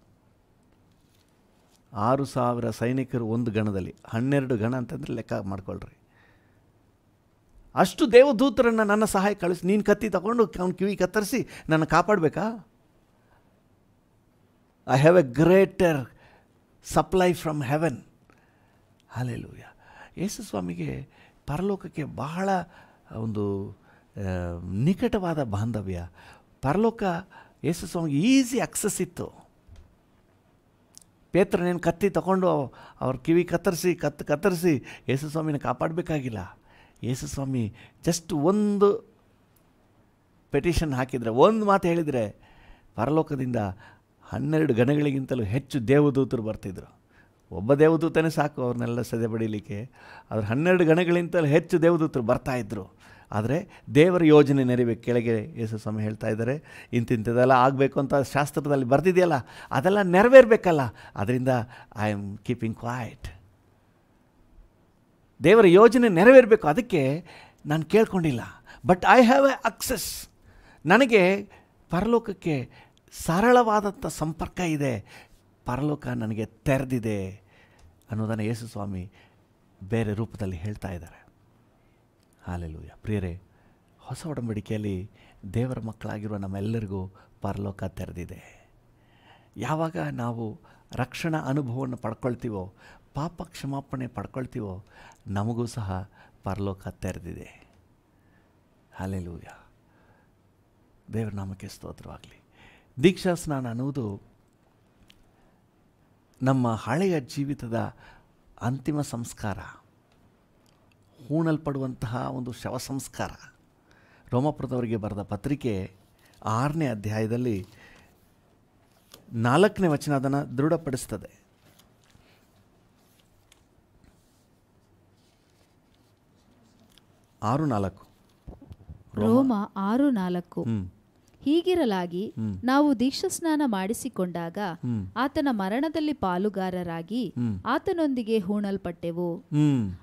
ಆರು ಸಾವಿರ ಸೈನಿಕರು ಒಂದು ಗಣದಲ್ಲಿ. ಹನ್ನೆರಡು ಗಣ ಅಂತಂದರೆ ಲೆಕ್ಕ ಮಾಡ್ಕೊಳ್ರಿ. ಅಷ್ಟು ದೇವದೂತರನ್ನು ನನ್ನ ಸಹಾಯ ಕಳಿಸಿ, ನೀನು ಕತ್ತಿ ತಗೊಂಡು ಅವ್ನ ಕಿವಿ ಕತ್ತರಿಸಿ ನನ್ನ ಕಾಪಾಡಬೇಕಾ? I have a greater supply from heaven hallelujah ಯೇಸು ಸ್ವಾಮಿಗೆ ಪರಲೋಕಕ್ಕೆ ಬಹಳ ಒಂದು ನಿಕಟವಾದ ಬಾಂಧವ್ಯ. ಪರಲೋಕ ಯೇಸು ಸ್ವಾಮಿಗೆ ಈಸಿ ಅಕ್ಸಸ್ ಇತ್ತು. ಪೇತ್ರನೇನು ಕತ್ತಿ ತಗೊಂಡು ಅವ್ರ ಕಿವಿ ಕತ್ತರಿಸಿ, ಕತ್ ಕತ್ತರಿಸಿ ಯೇಸು ಸ್ವಾಮಿನ ಕಾಪಾಡಬೇಕಾಗಿಲ್ಲ. ಯೇಸು ಸ್ವಾಮಿ ಜಸ್ಟ್ ಒಂದು ಪೆಟಿಷನ್ ಹಾಕಿದರೆ, ಒಂದು ಮಾತು ಹೇಳಿದರೆ, ಪರಲೋಕದಿಂದ ಹನ್ನೆರಡು ಗಣಗಳಿಗಿಂತಲೂ ಹೆಚ್ಚು ದೇವದೂತರು ಬರ್ತಿದ್ರು. ಒಬ್ಬ ದೇವದೂತನೇ ಸಾಕು, ಅವ್ರನ್ನೆಲ್ಲ ಸದೆ ಬಡೀಲಿಕ್ಕೆ. ಆದರೆ ಹನ್ನೆರಡು ಗಣಗಳಿಗಿಂತಲೂ ಹೆಚ್ಚು ದೇವದೂತರು ಬರ್ತಾಯಿದ್ರು ಆದರೆ ದೇವರ ಯೋಜನೆ ನೆರವೇಬೇಕು ಕೆಳಗೆ ಯೇಸು ಸ್ವಾಮಿ ಹೇಳ್ತಾ ಇದ್ದಾರೆ. ಇಂತಿಂಥದ್ದೆಲ್ಲ ಆಗಬೇಕು ಅಂತ ಶಾಸ್ತ್ರದಲ್ಲಿ ಬರ್ತಿದೆಯಲ್ಲ ಅದೆಲ್ಲ ನೆರವೇರಬೇಕಲ್ಲ. ಅದರಿಂದ ಐ ಆಮ್ ಕೀಪಿಂಗ್ ಕ್ವಾಯ್ಟ್ ದೇವರ ಯೋಜನೆ ನೆರವೇರಬೇಕು. ಅದಕ್ಕೆ ನಾನು ಕೇಳ್ಕೊಂಡಿಲ್ಲ. But I have a access ನನಗೆ ಪರಲೋಕಕ್ಕೆ ಸರಳವಾದಂಥ ಸಂಪರ್ಕ ಇದೆ. ಪರಲೋಕ ನನಗೆ ತೆರೆದಿದೆ ಅನ್ನೋದನ್ನು ಯೇಸು ಸ್ವಾಮಿ ಬೇರೆ ರೂಪದಲ್ಲಿ ಹೇಳ್ತಾ ಇದ್ದಾರೆ. ಹಾಲೆಲೂಯ ಪ್ರಿಯರೇ, ಹೊಸ ಒಡಂಬಡಿಕೆಯಲ್ಲಿ ದೇವರ ಮಕ್ಕಳಾಗಿರುವ ನಮ್ಮೆಲ್ಲರಿಗೂ ಪರಲೋಕ ತೆರೆದಿದೆ. ಯಾವಾಗ ನಾವು ರಕ್ಷಣಾ ಅನುಭವವನ್ನು ಪಡ್ಕೊಳ್ತೀವೋ, ಪಾಪ ಕ್ಷಮಾಪಣೆ ಪಡ್ಕೊಳ್ತೀವೋ ನಮಗೂ ಸಹ ಪರಲೋಕ ತೆರೆದಿದೆ. ಅಲೆಲೂಯ ದೇವರ ನಾಮಕ್ಕೆ ಸ್ತೋತ್ರವಾಗಲಿ. ದೀಕ್ಷಾ ಸ್ನಾನ ಅನ್ನುವುದು ನಮ್ಮ ಹಳೆಯ ಜೀವಿತದ ಅಂತಿಮ ಸಂಸ್ಕಾರ. ಹೂಣಲ್ಪಡುವಂತಹ ಒಂದು ಶವ ಸಂಸ್ಕಾರ. ರೋಮಪುರದವರಿಗೆ ಬರೆದ ಪತ್ರಿಕೆ ಆರನೇ ಅಧ್ಯಾಯದಲ್ಲಿ ನಾಲ್ಕನೇ ವಚನ ಅದನ್ನು ದೃಢಪಡಿಸ್ತದೆ. ಆರು ನಾಲ್ಕು. ರೋಮ ಆರು ನಾಲ್ಕು. ಹೀಗಿರಲಾಗಿ ನಾವು ದೀಕ್ಷಾಸ್ನಾನ ಮಾಡಿಸಿಕೊಂಡಾಗ ಆತನ ಮರಣದಲ್ಲಿ ಪಾಲುಗಾರರಾಗಿ ಆತನೊಂದಿಗೆ ಹೂಣಲ್ಪಟ್ಟೆವು.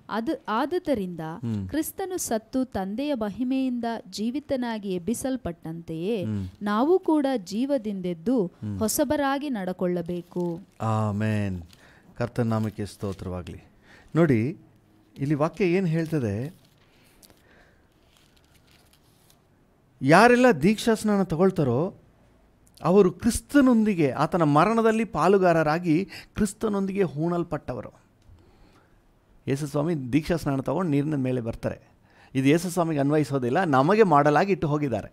ಅದು ಆದುದರಿಂದ ಕ್ರಿಸ್ತನು ಸತ್ತು ತಂದೆಯ ಮಹಿಮೆಯಿಂದ ಜೀವಿತನಾಗಿ ಎಬ್ಬಿಸಲ್ಪಟ್ಟಂತೆಯೇ ನಾವು ಕೂಡ ಜೀವದಿಂದೆದ್ದು ಹೊಸಬರಾಗಿ ನಡಕೊಳ್ಳಬೇಕು. ಆಮೇನ್. ಕರ್ತನ ನಾಮಕ್ಕೆ ಸ್ತೋತ್ರವಾಗಲಿ. ನೋಡಿ ಇಲ್ಲಿ ವಾಕ್ಯ ಏನು ಹೇಳ್ತದೆ? ಯಾರೆಲ್ಲ ದೀಕ್ಷಾ ಸ್ನಾನ ತಗೊಳ್ತಾರೋ ಅವರು ಕ್ರಿಸ್ತನೊಂದಿಗೆ, ಆತನ ಮರಣದಲ್ಲಿ ಪಾಲುಗಾರರಾಗಿ ಕ್ರಿಸ್ತನೊಂದಿಗೆ ಹೂಣಲ್ಪಟ್ಟವರು. ಯೇಸುಸ್ವಾಮಿ ದೀಕ್ಷಾ ಸ್ನಾನ ತಗೊಂಡು ನೀರಿನ ಮೇಲೆ ಬರ್ತಾರೆ. ಇದು ಯೇಸುಸ್ವಾಮಿಗೆ ಅನ್ವಯಿಸೋದಿಲ್ಲ, ನಮಗೆ ಮಾಡಲಾಗಿ ಇಟ್ಟು ಹೋಗಿದ್ದಾರೆ.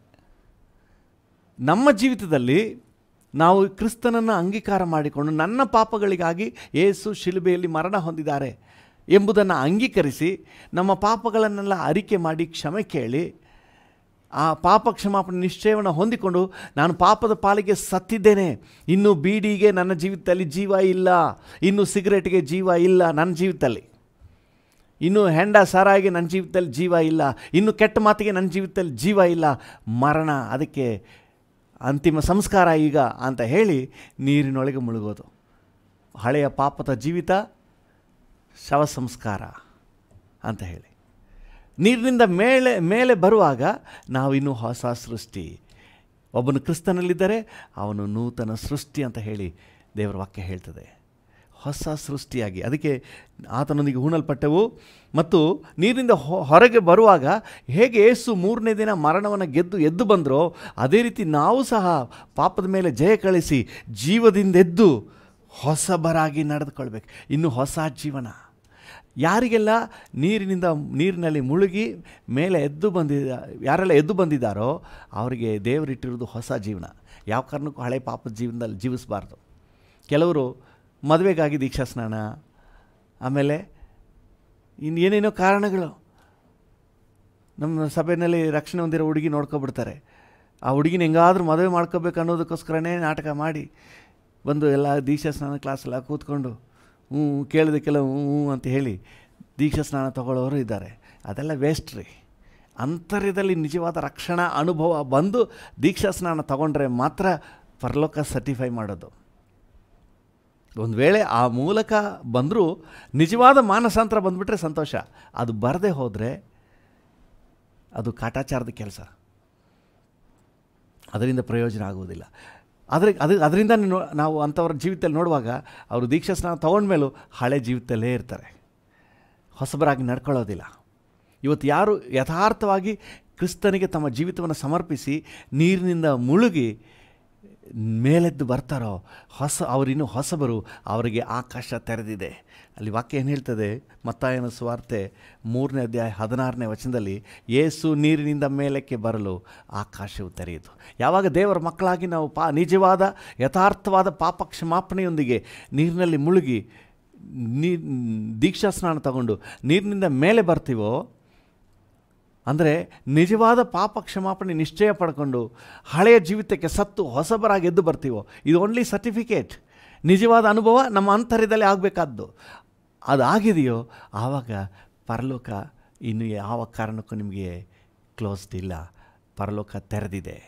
ನಮ್ಮ ಜೀವಿತದಲ್ಲಿ ನಾವು ಕ್ರಿಸ್ತನನ್ನು ಅಂಗೀಕಾರ ಮಾಡಿಕೊಂಡು ನನ್ನ ಪಾಪಗಳಿಗಾಗಿ ಏಸು ಶಿಲುಬೆಯಲ್ಲಿ ಮರಣ ಹೊಂದಿದ್ದಾರೆ ಎಂಬುದನ್ನು ಅಂಗೀಕರಿಸಿ ನಮ್ಮ ಪಾಪಗಳನ್ನೆಲ್ಲ ಅರಿಕೆ ಮಾಡಿ ಕ್ಷಮೆ ಕೇಳಿ ಆ ಪಾಪ ಕ್ಷಮಾಪಣೆ ನಿಶ್ಚಯವನ್ನು ಹೊಂದಿಕೊಂಡು ನಾನು ಪಾಪದ ಪಾಲಿಗೆ ಸತ್ತಿದ್ದೇನೆ. ಇನ್ನು ಬೀಡಿಗೆ ನನ್ನ ಜೀವಿತದಲ್ಲಿ ಜೀವ ಇಲ್ಲ. ಇನ್ನು ಸಿಗರೇಟ್ಗೆ ಜೀವ ಇಲ್ಲ ನನ್ನ ಜೀವಿತದಲ್ಲಿ. ಇನ್ನು ಹೆಂಡ ಸಾರಾಗಿ ನನ್ನ ಜೀವಿತದಲ್ಲಿ ಜೀವ ಇಲ್ಲ. ಇನ್ನು ಕೆಟ್ಟ ಮಾತಿಗೆ ನನ್ನ ಜೀವಿತದಲ್ಲಿ ಜೀವ ಇಲ್ಲ. ಮರಣ, ಅದಕ್ಕೆ ಅಂತಿಮ ಸಂಸ್ಕಾರ ಈಗ ಅಂತ ಹೇಳಿ ನೀರಿನೊಳಗೆ ಮುಳುಗೋದು. ಹಳೆಯ ಪಾಪದ ಜೀವಿತ ಶವ ಸಂಸ್ಕಾರ ಅಂತ ಹೇಳಿ. ನೀರಿನಿಂದ ಮೇಲೆ ಮೇಲೆ ಬರುವಾಗ ನಾವಿನ್ನೂ ಹೊಸ ಸೃಷ್ಟಿ. ಒಬ್ಬನು ಕ್ರಿಸ್ತನಲ್ಲಿದ್ದರೆ ಅವನು ನೂತನ ಸೃಷ್ಟಿ ಅಂತ ಹೇಳಿ ದೇವರ ವಾಕ್ಯ ಹೇಳ್ತದೆ. ಹೊಸ ಸೃಷ್ಟಿಯಾಗಿ. ಅದಕ್ಕೆ ಆತನೊಂದಿಗೆ ಹೂಣಲ್ಪಟ್ಟೆವು. ಮತ್ತು ನೀರಿನಿಂದ ಹೊರಗೆ ಬರುವಾಗ ಹೇಗೆ ಏಸು ಮೂರನೇ ದಿನ ಮರಣವನ್ನು ಗೆದ್ದು, ಎದ್ದು ಬಂದರೋ, ಅದೇ ರೀತಿ ನಾವು ಸಹ ಪಾಪದ ಮೇಲೆ ಜಯ ಕಳಿಸಿ ಜೀವದಿಂದೆದ್ದು ಹೊಸಬರಾಗಿ ನಡೆದುಕೊಳ್ಬೇಕು. ಇನ್ನು ಹೊಸ ಜೀವನ. ಯಾರಿಗೆಲ್ಲ ನೀರಿನಿಂದ ನೀರಿನಲ್ಲಿ ಮುಳುಗಿ ಮೇಲೆ ಎದ್ದು ಬಂದಿದ್ದ ಯಾರೆಲ್ಲ ಎದ್ದು ಬಂದಿದ್ದಾರೋ ಅವರಿಗೆ ದೇವರಿಟ್ಟಿರೋದು ಹೊಸ ಜೀವನ. ಯಾವ ಕಾರಣಕ್ಕೂ ಹಳೆ ಪಾಪದ ಜೀವನದಲ್ಲಿ ಜೀವಿಸಬಾರ್ದು. ಕೆಲವರು ಮದುವೆಗಾಗಿ ದೀಕ್ಷಾ ಸ್ನಾನ, ಆಮೇಲೆ ಇನ್ನು ಏನೇನೋ ಕಾರಣಗಳು. ನಮ್ಮ ಸಭೆಯಲ್ಲಿ ರಕ್ಷಣೆ ಹೊಂದಿರೋ ಹುಡುಗಿ ನೋಡ್ಕೊಬಿಡ್ತಾರೆ. ಆ ಹುಡುಗಿನ ಹೆಂಗಾದರೂ ಮದುವೆ ಮಾಡ್ಕೋಬೇಕು ಅನ್ನೋದಕ್ಕೋಸ್ಕರನೇ ನಾಟಕ ಮಾಡಿ ಬಂದು ಎಲ್ಲ ದೀಕ್ಷಾ ಸ್ನಾನ ಕ್ಲಾಸೆಲ್ಲ ಕೂತ್ಕೊಂಡು ಹ್ಞೂ ಕೆಲವು ಹ್ಞೂ ಅಂತ ಹೇಳಿ ದೀಕ್ಷಾ ಸ್ನಾನ ತಗೊಳ್ಳೋರು ಇದ್ದಾರೆ. ಅದೆಲ್ಲ ವೇಸ್ಟ್ ರೀ. ಅಂತರ್ಯದಲ್ಲಿ ನಿಜವಾದ ರಕ್ಷಣಾ ಅನುಭವ ಬಂದು ದೀಕ್ಷಾ ಸ್ನಾನ ತಗೊಂಡ್ರೆ ಮಾತ್ರ ಪರಲೋಕ ಸರ್ಟಿಫೈ ಮಾಡೋದು. ಒಂದು ವೇಳೆ ಆ ಮೂಲಕ ಬಂದರೂ ನಿಜವಾದ ಮಾನಸಾಂತರ ಬಂದುಬಿಟ್ರೆ ಸಂತೋಷ. ಅದು ಬರದೇ ಹೋದರೆ ಅದು ಕಾಟಾಚಾರದ ಕೆಲಸ. ಅದರಿಂದ ಪ್ರಯೋಜನ ಆಗುವುದಿಲ್ಲ. ಆದರೆ ಅದು ಅದರಿಂದ ನಾವು ಅಂಥವ್ರ ಜೀವಿತದಲ್ಲಿ ನೋಡುವಾಗ ಅವರು ದೀಕ್ಷಾ ಸ್ನಾನ ತೊಗೊಂಡ್ಮೇಲೂ ಹಳೆ ಜೀವಿತದಲ್ಲೇ ಇರ್ತಾರೆ. ಹೊಸಬರಾಗಿ ನಡ್ಕೊಳ್ಳೋದಿಲ್ಲ. ಇವತ್ತು ಯಾರು ಯಥಾರ್ಥವಾಗಿ ಕ್ರಿಸ್ತನಿಗೆ ತಮ್ಮ ಜೀವಿತವನ್ನು ಸಮರ್ಪಿಸಿ ನೀರಿನಿಂದ ಮುಳುಗಿ ಮೇಲೆದ್ದು ಬರ್ತಾರೋ, ಹೊಸ ಅವರಿನ್ನೂ ಹೊಸಬರು, ಅವರಿಗೆ ಆಕಾಶ ತೆರೆದಿದೆ. ಅಲ್ಲಿ ವಾಕ್ಯ ಏನು ಹೇಳ್ತದೆ? ಮತ್ತಾಯನ ಸ್ವಾರ್ತೆ ಮೂರನೇ ಅಧ್ಯಾಯ ಹದಿನಾರನೇ ವಚನದಲ್ಲಿ ಏಸು ನೀರಿನಿಂದ ಮೇಲಕ್ಕೆ ಬರಲು ಆಕಾಶವು ತೆರೆಯಿತು. ಯಾವಾಗ ದೇವರ ಮಕ್ಕಳಾಗಿ ನಾವು ಪಾ ನಿಜವಾದ, ಯಥಾರ್ಥವಾದ ಪಾಪ ಕ್ಷಮಾಪಣೆಯೊಂದಿಗೆ ನೀರಿನಲ್ಲಿ ಮುಳುಗಿ, ನೀ ದೀಕ್ಷಾ ಸ್ನಾನ ತಗೊಂಡು ನೀರಿನಿಂದ ಮೇಲೆ ಬರ್ತೀವೋ ಅಂದರೆ ನಿಜವಾದ ಪಾಪ ಕ್ಷಮಾಪಣೆ ನಿಶ್ಚಯ ಪಡ್ಕೊಂಡು ಹಳೆಯ ಜೀವಿತಕ್ಕೆ ಸತ್ತು ಹೊಸಬರಾಗಿ ಎದ್ದು ಬರ್ತೀವೋ? ಇದು ಓನ್ಲಿ ಸರ್ಟಿಫಿಕೇಟ್ ನಿಜವಾದ ಅನುಭವ ನಮ್ಮ ಅಂತರ್ಯದಲ್ಲಿ ಆಗಬೇಕಾದ್ದು. ಅದು ಆಗಿದೆಯೋ? ಆವಾಗ ಪರಲೋಕ ಇನ್ನು ಯಾವ ಕಾರಣಕ್ಕೂ ನಿಮಗೆ ಕ್ಲೋಸ್ಡ್ ಇಲ್ಲ. ಪರಲೋಕ ತೆರೆದಿದೆ.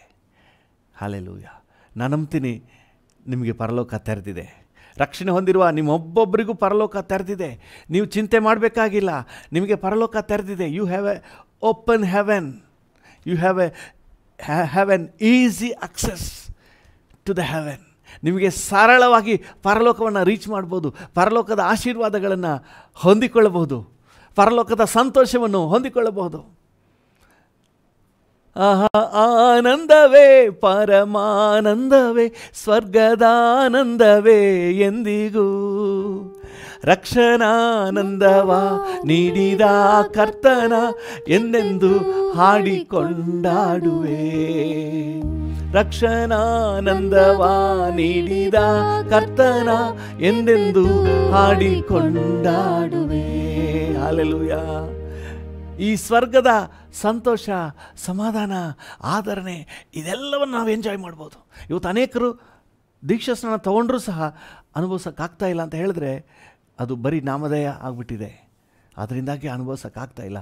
ಹಾಲೆಲೂಯ ನಂಬ್ತೀನಿ, ನಿಮಗೆ ಪರಲೋಕ ತೆರೆದಿದೆ. ರಕ್ಷಣೆ ಹೊಂದಿರುವ ನಿಮ್ಮೊಬ್ಬೊಬ್ಬರಿಗೂ ಪರಲೋಕ ತೆರೆದಿದೆ. ನೀವು ಚಿಂತೆ ಮಾಡಬೇಕಾಗಿಲ್ಲ. ನಿಮಗೆ ಪರಲೋಕ ತೆರೆದಿದೆ. You have a open heaven you have a have an easy access to the heaven ನಿಮಗೆ ಸರಳವಾಗಿ ಪರಲೋಕವನ್ನು ರೀಚ್ ಮಾಡ್ಬೋದು. ಪರಲೋಕದ ಆಶೀರ್ವಾದಗಳನ್ನು ಹೊಂದಿಕೊಳ್ಳಬಹುದು. ಪರಲೋಕದ ಸಂತೋಷವನ್ನು ಹೊಂದಿಕೊಳ್ಳಬಹುದು. ಆನಂದವೇ, ಪರಮಾನಂದವೇ, ಸ್ವರ್ಗದಾನಂದವೇ ಎಂದಿಗೂ. ರಕ್ಷಣಾನಂದವ ನೀಡಿದ ಕರ್ತನ ಎಂದೆಂದು ಹಾಡಿಕೊಂಡಾಡುವೆ. ರಕ್ಷಣಾನಂದವ ನೀಡಿದ ಕರ್ತನ ಎಂದೆಂದು ಹಾಡಿಕೊಂಡಾಡುವೆ. ಅಲೆಲುಯ ಈ ಸ್ವರ್ಗದ ಸಂತೋಷ, ಸಮಾಧಾನ, ಆದರಣೆ, ಇದೆಲ್ಲವನ್ನು ನಾವು ಎಂಜಾಯ್ ಮಾಡ್ಬೋದು. ಇವತ್ತು ಅನೇಕರು ದೀಕ್ಷಾ ಸ್ನಾನ ತೊಗೊಂಡ್ರೂ ಸಹ ಅನುಭವಿಸೋಕ್ಕಾಗ್ತಾ ಇಲ್ಲ ಅಂತ ಹೇಳಿದ್ರೆ ಅದು ಬರೀ ನಾಮಧೇಯ ಆಗಿಬಿಟ್ಟಿದೆ. ಅದರಿಂದಾಗಿ ಅನುಭವಿಸೋಕ್ಕಾಗ್ತಾ ಇಲ್ಲ.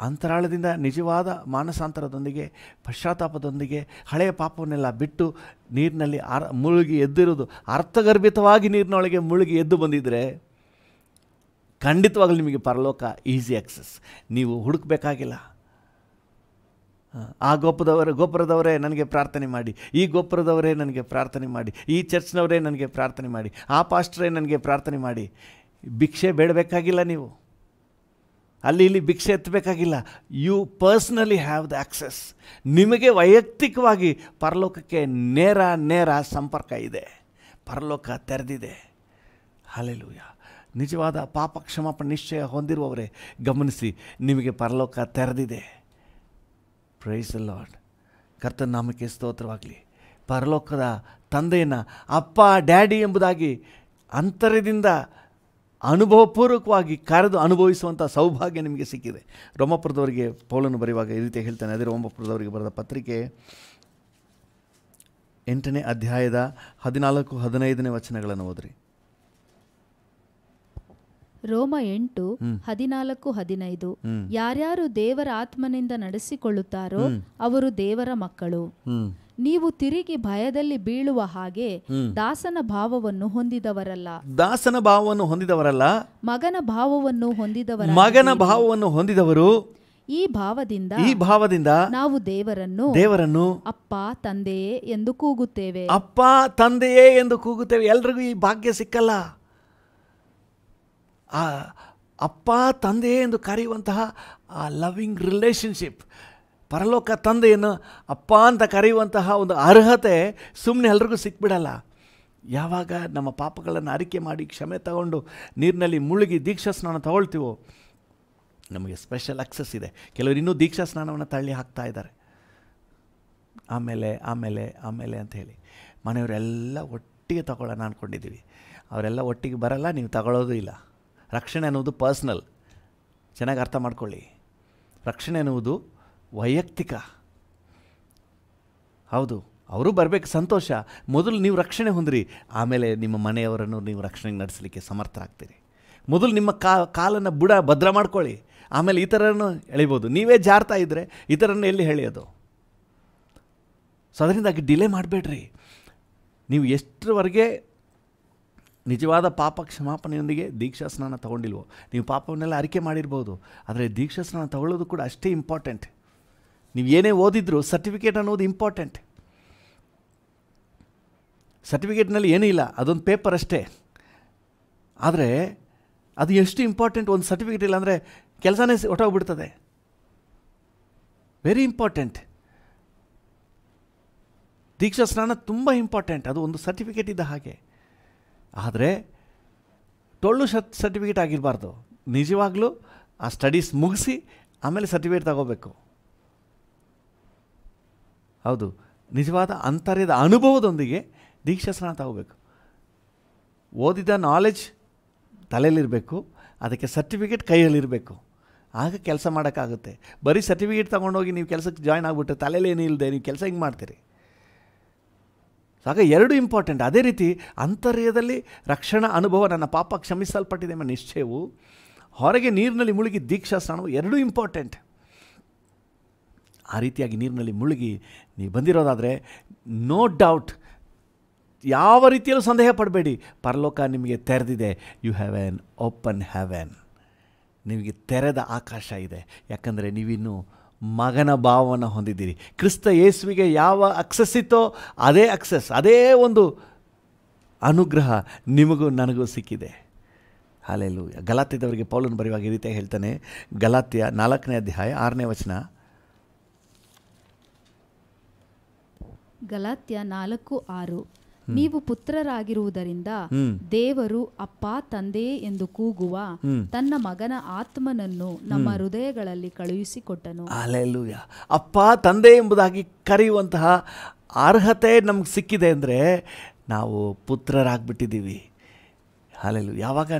ಅಂತರಾಳದಿಂದ ನಿಜವಾದ ಮಾನಸಾಂತರದೊಂದಿಗೆ, ಪಶ್ಚಾತ್ತಾಪದೊಂದಿಗೆ, ಹಳೆಯ ಪಾಪವನ್ನೆಲ್ಲ ಬಿಟ್ಟು ನೀರಿನಲ್ಲಿ ಅರ್ ಮುಳುಗಿ ಎದ್ದಿರೋದು ಅರ್ಥಗರ್ಭಿತವಾಗಿ ನೀರಿನೊಳಗೆ ಮುಳುಗಿ ಎದ್ದು ಬಂದಿದ್ದರೆ ಖಂಡಿತವಾಗಲೂ ನಿಮಗೆ ಪರಲೋಕ ಈಸಿ ಆಕ್ಸೆಸ್ ನೀವು ಹುಡುಕಬೇಕಾಗಿಲ್ಲ. ಆ ಗೋಪದವರ ಗೋಪುರದವರೇ ನನಗೆ ಪ್ರಾರ್ಥನೆ ಮಾಡಿ, ಈ ಗೋಪುರದವರೇ ನನಗೆ ಪ್ರಾರ್ಥನೆ ಮಾಡಿ, ಈ ಚರ್ಚ್ನವರೇ ನನಗೆ ಪ್ರಾರ್ಥನೆ ಮಾಡಿ, ಆ ಪಾಸ್ಟ್ರೇ ನನಗೆ ಪ್ರಾರ್ಥನೆ ಮಾಡಿ. ಭಿಕ್ಷೆ ಬೇಡಬೇಕಾಗಿಲ್ಲ ನೀವು. ಅಲ್ಲಿ ಇಲ್ಲಿ ಭಿಕ್ಷೆ ಎತ್ತಬೇಕಾಗಿಲ್ಲ. You personally have the access ನಿಮಗೆ ವೈಯಕ್ತಿಕವಾಗಿ ಪರಲೋಕಕ್ಕೆ ನೇರ ನೇರ ಸಂಪರ್ಕ ಇದೆ. ಪರಲೋಕ ತೆರೆದಿದೆ. ಹಾಲೆಲೂಯ ನಿಜವಾದ ಪಾಪ ಕ್ಷಮಾಪ ನಿಶ್ಚಯ ಹೊಂದಿರುವವರೇ, ಗಮನಿಸಿ, ನಿಮಗೆ ಪರಲೋಕ ತೆರೆದಿದೆ. ಪ್ರೈಸ್ ಲಾರ್ಡ್ ಕರ್ತನ ನಾಮಕ್ಕೆ ಸ್ತೋತ್ರವಾಗಲಿ. ಪರಲೋಕದ ತಂದೆಯನ್ನು ಅಪ್ಪ, ಡ್ಯಾಡಿ ಎಂಬುದಾಗಿ ಅಂತರ್ಯದಿಂದ ಅನುಭವಪೂರ್ವಕವಾಗಿ ಕರೆದು ಅನುಭವಿಸುವಂಥ ಸೌಭಾಗ್ಯ ನಿಮಗೆ ಸಿಕ್ಕಿದೆ. ರೋಮಪುರದವರಿಗೆ ಪೌಲನ್ನು ಬರೆಯುವಾಗ ಈ ರೀತಿ ಹೇಳ್ತಾನೆ ಅದೇ ರೋಮಪುರದವರಿಗೆ ಬರೆದ ಪತ್ರಿಕೆ ಎಂಟನೇ ಅಧ್ಯಾಯದ ಹದಿನಾಲ್ಕು ಹದಿನೈದನೇ ವಚನಗಳನ್ನು ಓದ್ರಿ. ರೋಮ ಎಂಟು ಹದಿನಾಲ್ಕು ಹದಿನೈದು. ಯಾರ್ಯಾರು ದೇವರ ಆತ್ಮನಿಂದ ನಡೆಸಿಕೊಳ್ಳುತ್ತಾರೋ ಅವರು ದೇವರ ಮಕ್ಕಳು. ನೀವು ತಿರುಗಿ ಭಯದಲ್ಲಿ ಬೀಳುವ ಹಾಗೆ ದಾಸನ ಭಾವವನ್ನು ಹೊಂದಿದವರಲ್ಲ. ದಾಸನ ಭಾವವನ್ನು ಹೊಂದಿದವರಲ್ಲ? ಮಗನ ಭಾವವನ್ನು ಹೊಂದಿದವರ ಮಗನ ಭಾವವನ್ನು ಹೊಂದಿದವರು? ಈ ಭಾವದಿಂದ ಈ ಭಾವದಿಂದ ನಾವು ದೇವರನ್ನು ದೇವರನ್ನು ಅಪ್ಪ ತಂದೆಯೇ ಎಂದು ಕೂಗುತ್ತೇವೆ. ಅಪ್ಪ ತಂದೆಯೇ ಎಂದು ಕೂಗುತ್ತೇವೆ. ಎಲ್ರಿಗೂ ಈ ಭಾಗ್ಯ ಸಿಕ್ಕಲ್ಲ. ಆ ಅಪ್ಪ ತಂದೆಯೇ ಎಂದು ಕರೆಯುವಂತಹ ಆ ಲವಿಂಗ್ ರಿಲೇಷನ್ಶಿಪ್ ಪರಲೋಕ ತಂದೆಯನ್ನು ಅಪ್ಪ ಅಂತ ಕರೆಯುವಂತಹ ಒಂದು ಅರ್ಹತೆ ಸುಮ್ಮನೆ ಎಲ್ರಿಗೂ ಸಿಕ್ಬಿಡಲ್ಲ. ಯಾವಾಗ ನಮ್ಮ ಪಾಪಗಳನ್ನು ಅರಿಕೆ ಮಾಡಿ ಕ್ಷಮೆ ತಗೊಂಡು ನೀರಿನಲ್ಲಿ ಮುಳುಗಿ ದೀಕ್ಷಾ ಸ್ನಾನ ತಗೊಳ್ತೀವೋ, ನಮಗೆ ಸ್ಪೆಷಲ್ ಅಕ್ಸಸ್ ಇದೆ. ಕೆಲವರು ಇನ್ನೂ ದೀಕ್ಷಾ ಸ್ನಾನವನ್ನು ತಳ್ಳಿ ಹಾಕ್ತಾ ಇದ್ದಾರೆ. ಆಮೇಲೆ ಆಮೇಲೆ ಆಮೇಲೆ ಅಂತ ಹೇಳಿ. ಮನೆಯವರೆಲ್ಲ ಒಟ್ಟಿಗೆ ತಗೊಳ್ಳೋಣ ಅಂದ್ಕೊಂಡಿದ್ದೀವಿ ಅವರೆಲ್ಲ ಒಟ್ಟಿಗೆ ಬರಲ್ಲ, ನೀವು ತಗೊಳ್ಳೋದು ಇಲ್ಲ. ರಕ್ಷಣೆ ಅನ್ನೋದು ಪರ್ಸ್ನಲ್ ಚೆನ್ನಾಗಿ ಅರ್ಥ ಮಾಡ್ಕೊಳ್ಳಿ. ರಕ್ಷಣೆ ಅನ್ನುವುದು ವೈಯಕ್ತಿಕ. ಹೌದು, ಅವರು ಬರಬೇಕು, ಸಂತೋಷ. ಮೊದಲು ನೀವು ರಕ್ಷಣೆ ಹೊಂದಿರಿ. ಆಮೇಲೆ ನಿಮ್ಮ ಮನೆಯವರನ್ನು ನೀವು ರಕ್ಷಣೆಗೆ ನಡೆಸಲಿಕ್ಕೆ ಸಮರ್ಥರಾಗ್ತೀರಿ. ಮೊದಲು ನಿಮ್ಮ ಕಾ, ಕಾಲನ್ನು ಬುಡ ಭದ್ರ ಮಾಡ್ಕೊಳ್ಳಿ. ಆಮೇಲೆ ಥರನೂ ಎಳಿಬೋದು. ನೀವೇ ಜಾರ್ತಾ ಇದ್ದರೆ ಈ ಥರನ್ನು ಎಲ್ಲಿ ಎಳೆಯೋದು? ಸೊ, ಅದರಿಂದಾಗಿ ಡಿಲೇ ಮಾಡಬೇಡ್ರಿ. ನೀವು ಎಷ್ಟರವರೆಗೆ ನಿಜವಾದ ಪಾಪ ಕ್ಷಮಾಪಣೆಯೊಂದಿಗೆ ದೀಕ್ಷಾ ಸ್ನಾನ ತಗೊಂಡಿಲ್ವೋ, ನೀವು ಪಾಪವನ್ನೆಲ್ಲ ಅರಿಕೆ ಮಾಡಿರ್ಬೋದು. ಆದರೆ ದೀಕ್ಷಾ ಸ್ನಾನ ತಗೊಳ್ಳೋದು ಕೂಡ ಅಷ್ಟೇ ಇಂಪಾರ್ಟೆಂಟ್ ನೀವು ಏನೇ ಓದಿದ್ರು ಸರ್ಟಿಫಿಕೇಟ್ ಅನ್ನೋದು ಇಂಪಾರ್ಟೆಂಟ್ ಸರ್ಟಿಫಿಕೇಟ್ನಲ್ಲಿ ಏನೂ ಇಲ್ಲ, ಅದೊಂದು ಪೇಪರ್ ಅಷ್ಟೇ. ಆದರೆ ಅದು ಎಷ್ಟು ಇಂಪಾರ್ಟೆಂಟ್ ಒಂದು ಸರ್ಟಿಫಿಕೇಟ್ ಇಲ್ಲ ಅಂದರೆ ಕೆಲಸನೇ ಹೊಟ್ಟೋಗ್ಬಿಡ್ತದೆ ವೆರಿ ಇಂಪಾರ್ಟೆಂಟ್ ದೀಕ್ಷಾ ಸ್ನಾನ ತುಂಬ ಇಂಪಾರ್ಟೆಂಟ್ ಅದು ಒಂದು ಸರ್ಟಿಫಿಕೇಟ್ ಇದ್ದ ಹಾಗೆ. ಆದರೆ ಟೊಳ್ಳು ಸರ್ಟಿಫಿಕೇಟ್ ಆಗಿರಬಾರ್ದು. ನಿಜವಾಗ್ಲೂ ಆ ಸ್ಟಡೀಸ್ ಮುಗಿಸಿ ಆಮೇಲೆ ಸರ್ಟಿಫಿಕೇಟ್ ತಗೋಬೇಕು. ಹೌದು. ನಿಜವಾದ ಅಂತರ್ಯದ ಅನುಭವದೊಂದಿಗೆ ದೀಕ್ಷಾ ಸ್ನಾನ ತಗೋಬೇಕು. ಓದಿದ ನಾಲೆಜ್ ತಲೆಯಲ್ಲಿರಬೇಕು, ಅದಕ್ಕೆ ಸರ್ಟಿಫಿಕೇಟ್ ಕೈಯಲ್ಲಿರಬೇಕು. ಆಗ ಕೆಲಸ ಮಾಡೋಕ್ಕಾಗುತ್ತೆ. ಬರೀ ಸರ್ಟಿಫಿಕೇಟ್ ತೊಗೊಂಡೋಗಿ ನೀವು ಕೆಲಸಕ್ಕೆ ಜಾಯ್ನ್ ಆಗಿಬಿಟ್ಟು ತಲೆಯಲ್ಲಿ ಇಲ್ಲದೆ ನೀವು ಕೆಲಸ ಹಿಂಗೆ ಮಾಡ್ತೀರಿ? ಆಗ ಎರಡು ಇಂಪಾರ್ಟೆಂಟ್ ಅದೇ ರೀತಿ ಅಂತರ್ಯದಲ್ಲಿ ರಕ್ಷಣಾ ಅನುಭವ ನನ್ನ ಪಾಪ ಕ್ಷಮಿಸಲ್ಪಟ್ಟಿದೆ ಎಂಬ ನಿಶ್ಚಯವು, ಹೊರಗೆ ನೀರಿನಲ್ಲಿ ಮುಳುಗಿ ದೀಕ್ಷಾ ಸ್ನಾನವು ಎರಡೂ ಇಂಪಾರ್ಟೆಂಟ್ ಆ ರೀತಿಯಾಗಿ ನೀರಿನಲ್ಲಿ ಮುಳುಗಿ ನೀವು ಬಂದಿರೋದಾದರೆ ನೋ ಡೌಟ್ ಯಾವ ರೀತಿಯಲ್ಲೂ ಸಂದೇಹ ಪಡಬೇಡಿ. ಪರಲೋಕ ನಿಮಗೆ ತೆರೆದಿದೆ. You have an open heaven ನಿಮಗೆ ತೆರೆದ ಆಕಾಶ ಇದೆ. ಯಾಕಂದರೆ ನೀವಿನ್ನು ಮಗನ ಭಾವವನ್ನು ಹೊಂದಿದ್ದೀರಿ. ಕ್ರಿಸ್ತ ಯೇಸುವಿಗೆ ಯಾವ ಅಕ್ಸಸ್ ಇತ್ತೋ ಅದೇ ಅಕ್ಸಸ್ ಅದೇ ಒಂದು ಅನುಗ್ರಹ ನಿಮಗೂ ನನಗೂ ಸಿಕ್ಕಿದೆ. ಹಾಲೆಲ್ಲೂ ಗಲಾತ್ಯದವರಿಗೆ ಪೌಲನ್ನು ಬರೆಯುವಾಗ ಈ ರೀತಿಯಾಗಿ ಹೇಳ್ತಾನೆ. ಗಲಾತ್ಯ ನಾಲ್ಕನೇ ಅಧ್ಯಾಯ ಆರನೇ ವಚನ. ಗಲಾತ್ಯ ನಾಲ್ಕು ಆರು. ನೀವು ಪುತ್ರರಾಗಿರುವುದರಿಂದ ದೇವರು ಅಪ್ಪ ತಂದೆ ಎಂದು ಕೂಗುವ ತನ್ನ ಮಗನ ಆತ್ಮನನ್ನು ನಮ್ಮ ಹೃದಯಗಳಲ್ಲಿ ಕಳುಹಿಸಿಕೊಟ್ಟನು. ಅಲೆಲ್ಲೂಯ ಅಪ್ಪ ತಂದೆ ಎಂಬುದಾಗಿ ಕರೆಯುವಂತಹ ಅರ್ಹತೆ ನಮ್ಗೆ ಸಿಕ್ಕಿದೆ ಅಂದರೆ ನಾವು ಪುತ್ರರಾಗ್ಬಿಟ್ಟಿದ್ದೀವಿ. ಹಾಲೆಲು ಯಾವಾಗ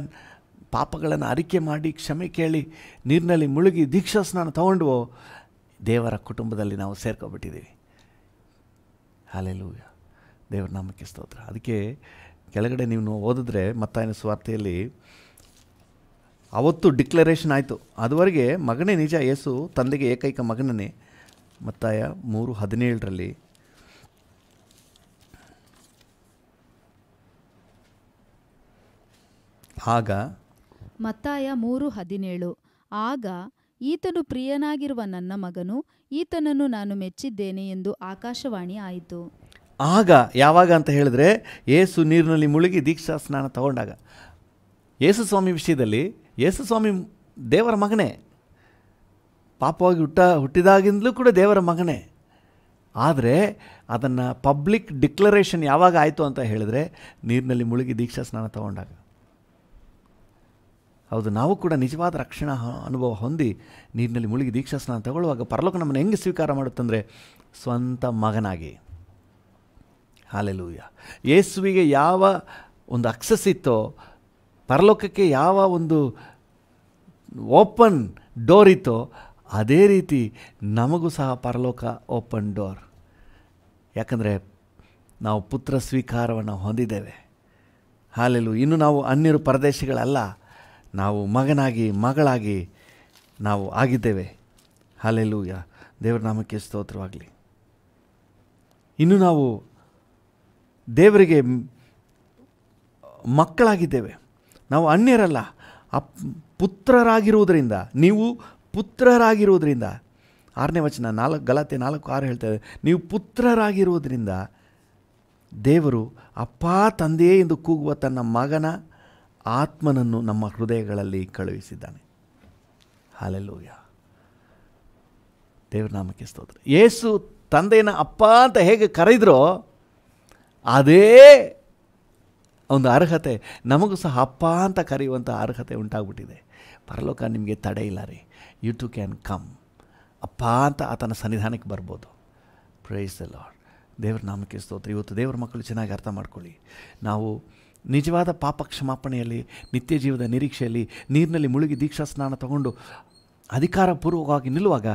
ಪಾಪಗಳನ್ನು ಅರಿಕೆ ಮಾಡಿ ಕ್ಷಮೆ ಕೇಳಿ ನೀರಿನಲ್ಲಿ ಮುಳುಗಿ ದೀಕ್ಷಾ ಸ್ನಾನ ತಗೊಂಡ್ವೋ ದೇವರ ಕುಟುಂಬದಲ್ಲಿ ನಾವು ಸೇರ್ಕೊಬಿಟ್ಟಿದ್ದೀವಿ. ಹಾಲೆಲೂಯ ದೇವರ ನಾಮಕ್ಕೆ ಸ್ತೋತ್ರ. ಅದಕ್ಕೆ ಕೆಳಗಡೆ ನೀವು ಓದಿದ್ರೆ ಮತ್ತಾಯನ ಸ್ವಾರ್ಥೆಯಲ್ಲಿ ಅವತ್ತು ಡಿಕ್ಲರೇಷನ್ ಆಯಿತು. ಅದುವರೆಗೆ ಮಗನೇ ನಿಜ, ಯೇಸು ತಂದೆಗೆ ಏಕೈಕ ಮಗನನ್ನೇ. ಮತ್ತಾಯ ಮೂರು ಹದಿನೇಳರಲ್ಲಿ. ಆಗ ಮತ್ತಾಯ ಮೂರು ಹದಿನೇಳು. ಆಗ ಈತನು ಪ್ರಿಯನಾಗಿರುವ ನನ್ನ ಮಗನು ಈತನನ್ನು ನಾನು ಮೆಚ್ಚಿದ್ದೇನೆ ಎಂದು ಆಕಾಶವಾಣಿ ಆಯಿತು. ಆಗ ಯಾವಾಗ ಅಂತ ಹೇಳಿದ್ರೆ ಏಸು ನೀರಿನಲ್ಲಿ ಮುಳುಗಿ ದೀಕ್ಷಾ ಸ್ನಾನ ತಗೊಂಡಾಗ. ಯೇಸು ಸ್ವಾಮಿ ವಿಷಯದಲ್ಲಿ ಯೇಸು ಸ್ವಾಮಿ ದೇವರ ಮಗನೇ. ಪಾಪವಾಗಿ ಹುಟ್ಟ, ಹುಟ್ಟಿದಾಗಿಂದಲೂ ಕೂಡ ದೇವರ ಮಗನೇ. ಆದರೆ ಅದನ್ನು ಪಬ್ಲಿಕ್ ಡಿಕ್ಲರೇಷನ್ ಯಾವಾಗ ಆಯಿತು ಅಂತ ಹೇಳಿದ್ರೆ ನೀರಿನಲ್ಲಿ ಮುಳುಗಿ ದೀಕ್ಷಾ ಸ್ನಾನ ತಗೊಂಡಾಗ. ಹೌದು, ನಾವು ಕೂಡ ನಿಜವಾದ ರಕ್ಷಣಾ ಅನುಭವ ಹೊಂದಿ ನೀರಿನಲ್ಲಿ ಮುಳುಗಿ ದೀಕ್ಷಾ ಸ್ನಾನ ತಗೊಳ್ಳುವಾಗ ಪರಲೋಕ ನಮ್ಮನ್ನು ಹೆಂಗೆ ಸ್ವೀಕಾರ ಮಾಡುತ್ತಂದರೆ ಸ್ವಂತ ಮಗನಾಗಿ. ಹಾಲೆಲೂಯ. ಯೇಸುವಿಗೆ ಯಾವ ಒಂದು ಅಕ್ಸಸ್ ಇತ್ತೋ, ಪರಲೋಕಕ್ಕೆ ಯಾವ ಒಂದು ಓಪನ್ ಡೋರ್ ಇತ್ತೋ, ಅದೇ ರೀತಿ ನಮಗೂ ಸಹ ಪರಲೋಕ ಓಪನ್ ಡೋರ್. ಯಾಕಂದರೆ ನಾವು ಪುತ್ರ ಸ್ವೀಕಾರವನ್ನು ಹೊಂದಿದ್ದೇವೆ. ಹಾಲೆಲು ಇನ್ನು ನಾವು ಅನ್ಯರು ಪರದೇಶಿಗಳಲ್ಲ. ನಾವು ಮಗನಾಗಿ, ಮಗಳಾಗಿ ನಾವು ಆಗಿದ್ದೇವೆ. ಹಾಲೆಲೂಯ ದೇವರ ನಾಮಕ್ಕೆ ಸ್ತೋತ್ರವಾಗಲಿ. ಇನ್ನು ನಾವು ದೇವರಿಗೆ ಮಕ್ಕಳಾಗಿದ್ದೇವೆ. ನಾವು ಅನ್ಯರಲ್ಲ, ಅಪ್, ಪುತ್ರರಾಗಿರುವುದರಿಂದ, ನೀವು ಪುತ್ರರಾಗಿರುವುದರಿಂದ. ಆರನೇ ವಚನ, ನಾಲ್ಕು ಗಲಾತೆ ನಾಲ್ಕು, ಆರು ಹೇಳ್ತೇವೆ ನೀವು ಪುತ್ರರಾಗಿರುವುದರಿಂದ ದೇವರು, ಅಪ್ಪ, ತಂದೆಯೇ ಎಂದು ಕೂಗುವ ತನ್ನ ಮಗನ ಆತ್ಮನನ್ನು ನಮ್ಮ ಹೃದಯಗಳಲ್ಲಿ ಕಳುಹಿಸಿದ್ದಾನೆ. ಹಾಲೆಲ್ಲೂಯ ದೇವ್ರ ನಾಮಕ್ಕೆ ಸ್ತೋತ್ರ. ಯೇಸು ತಂದೆಯನ್ನು ಅಪ್ಪ ಅಂತ ಹೇಗೆ ಕರೆದ್ರೋ, ಅದೇ ಒಂದು ಅರ್ಹತೆ. ನಮಗೂ ಸಹ ಅಪ್ಪ ಅಂತ ಕರೆಯುವಂಥ ಅರ್ಹತೆ ಉಂಟಾಗ್ಬಿಟ್ಟಿದೆ. ಪರಲೋಕ ನಿಮಗೆ ತಡೆ ಇಲ್ಲ ರೀ. ಯು ಟು ಕ್ಯಾನ್ ಕಮ್ ಅಪ್ಪ ಅಂತ ಆತನ ಸನ್ನಿಧಾನಕ್ಕೆ ಬರ್ಬೋದು. ಪ್ರೈಸ್ ದ ಲಾರ್ಡ್ ದೇವರ ನಾಮಕ್ಕೆ ಸ್ತೋತ್ರ. ಇವತ್ತು ದೇವರ ಮಕ್ಕಳು ಚೆನ್ನಾಗಿ ಅರ್ಥ ಮಾಡ್ಕೊಳ್ಳಿ. ನಾವು ನಿಜವಾದ ಪಾಪ ಕ್ಷಮಾಪಣೆಯಲ್ಲಿ, ನಿತ್ಯ ಜೀವದ ನಿರೀಕ್ಷೆಯಲ್ಲಿ, ನೀರಿನಲ್ಲಿ ಮುಳುಗಿ ದೀಕ್ಷಾ ಸ್ನಾನ ತಗೊಂಡು ಅಧಿಕಾರಪೂರ್ವಕವಾಗಿ ನಿಲ್ಲುವಾಗ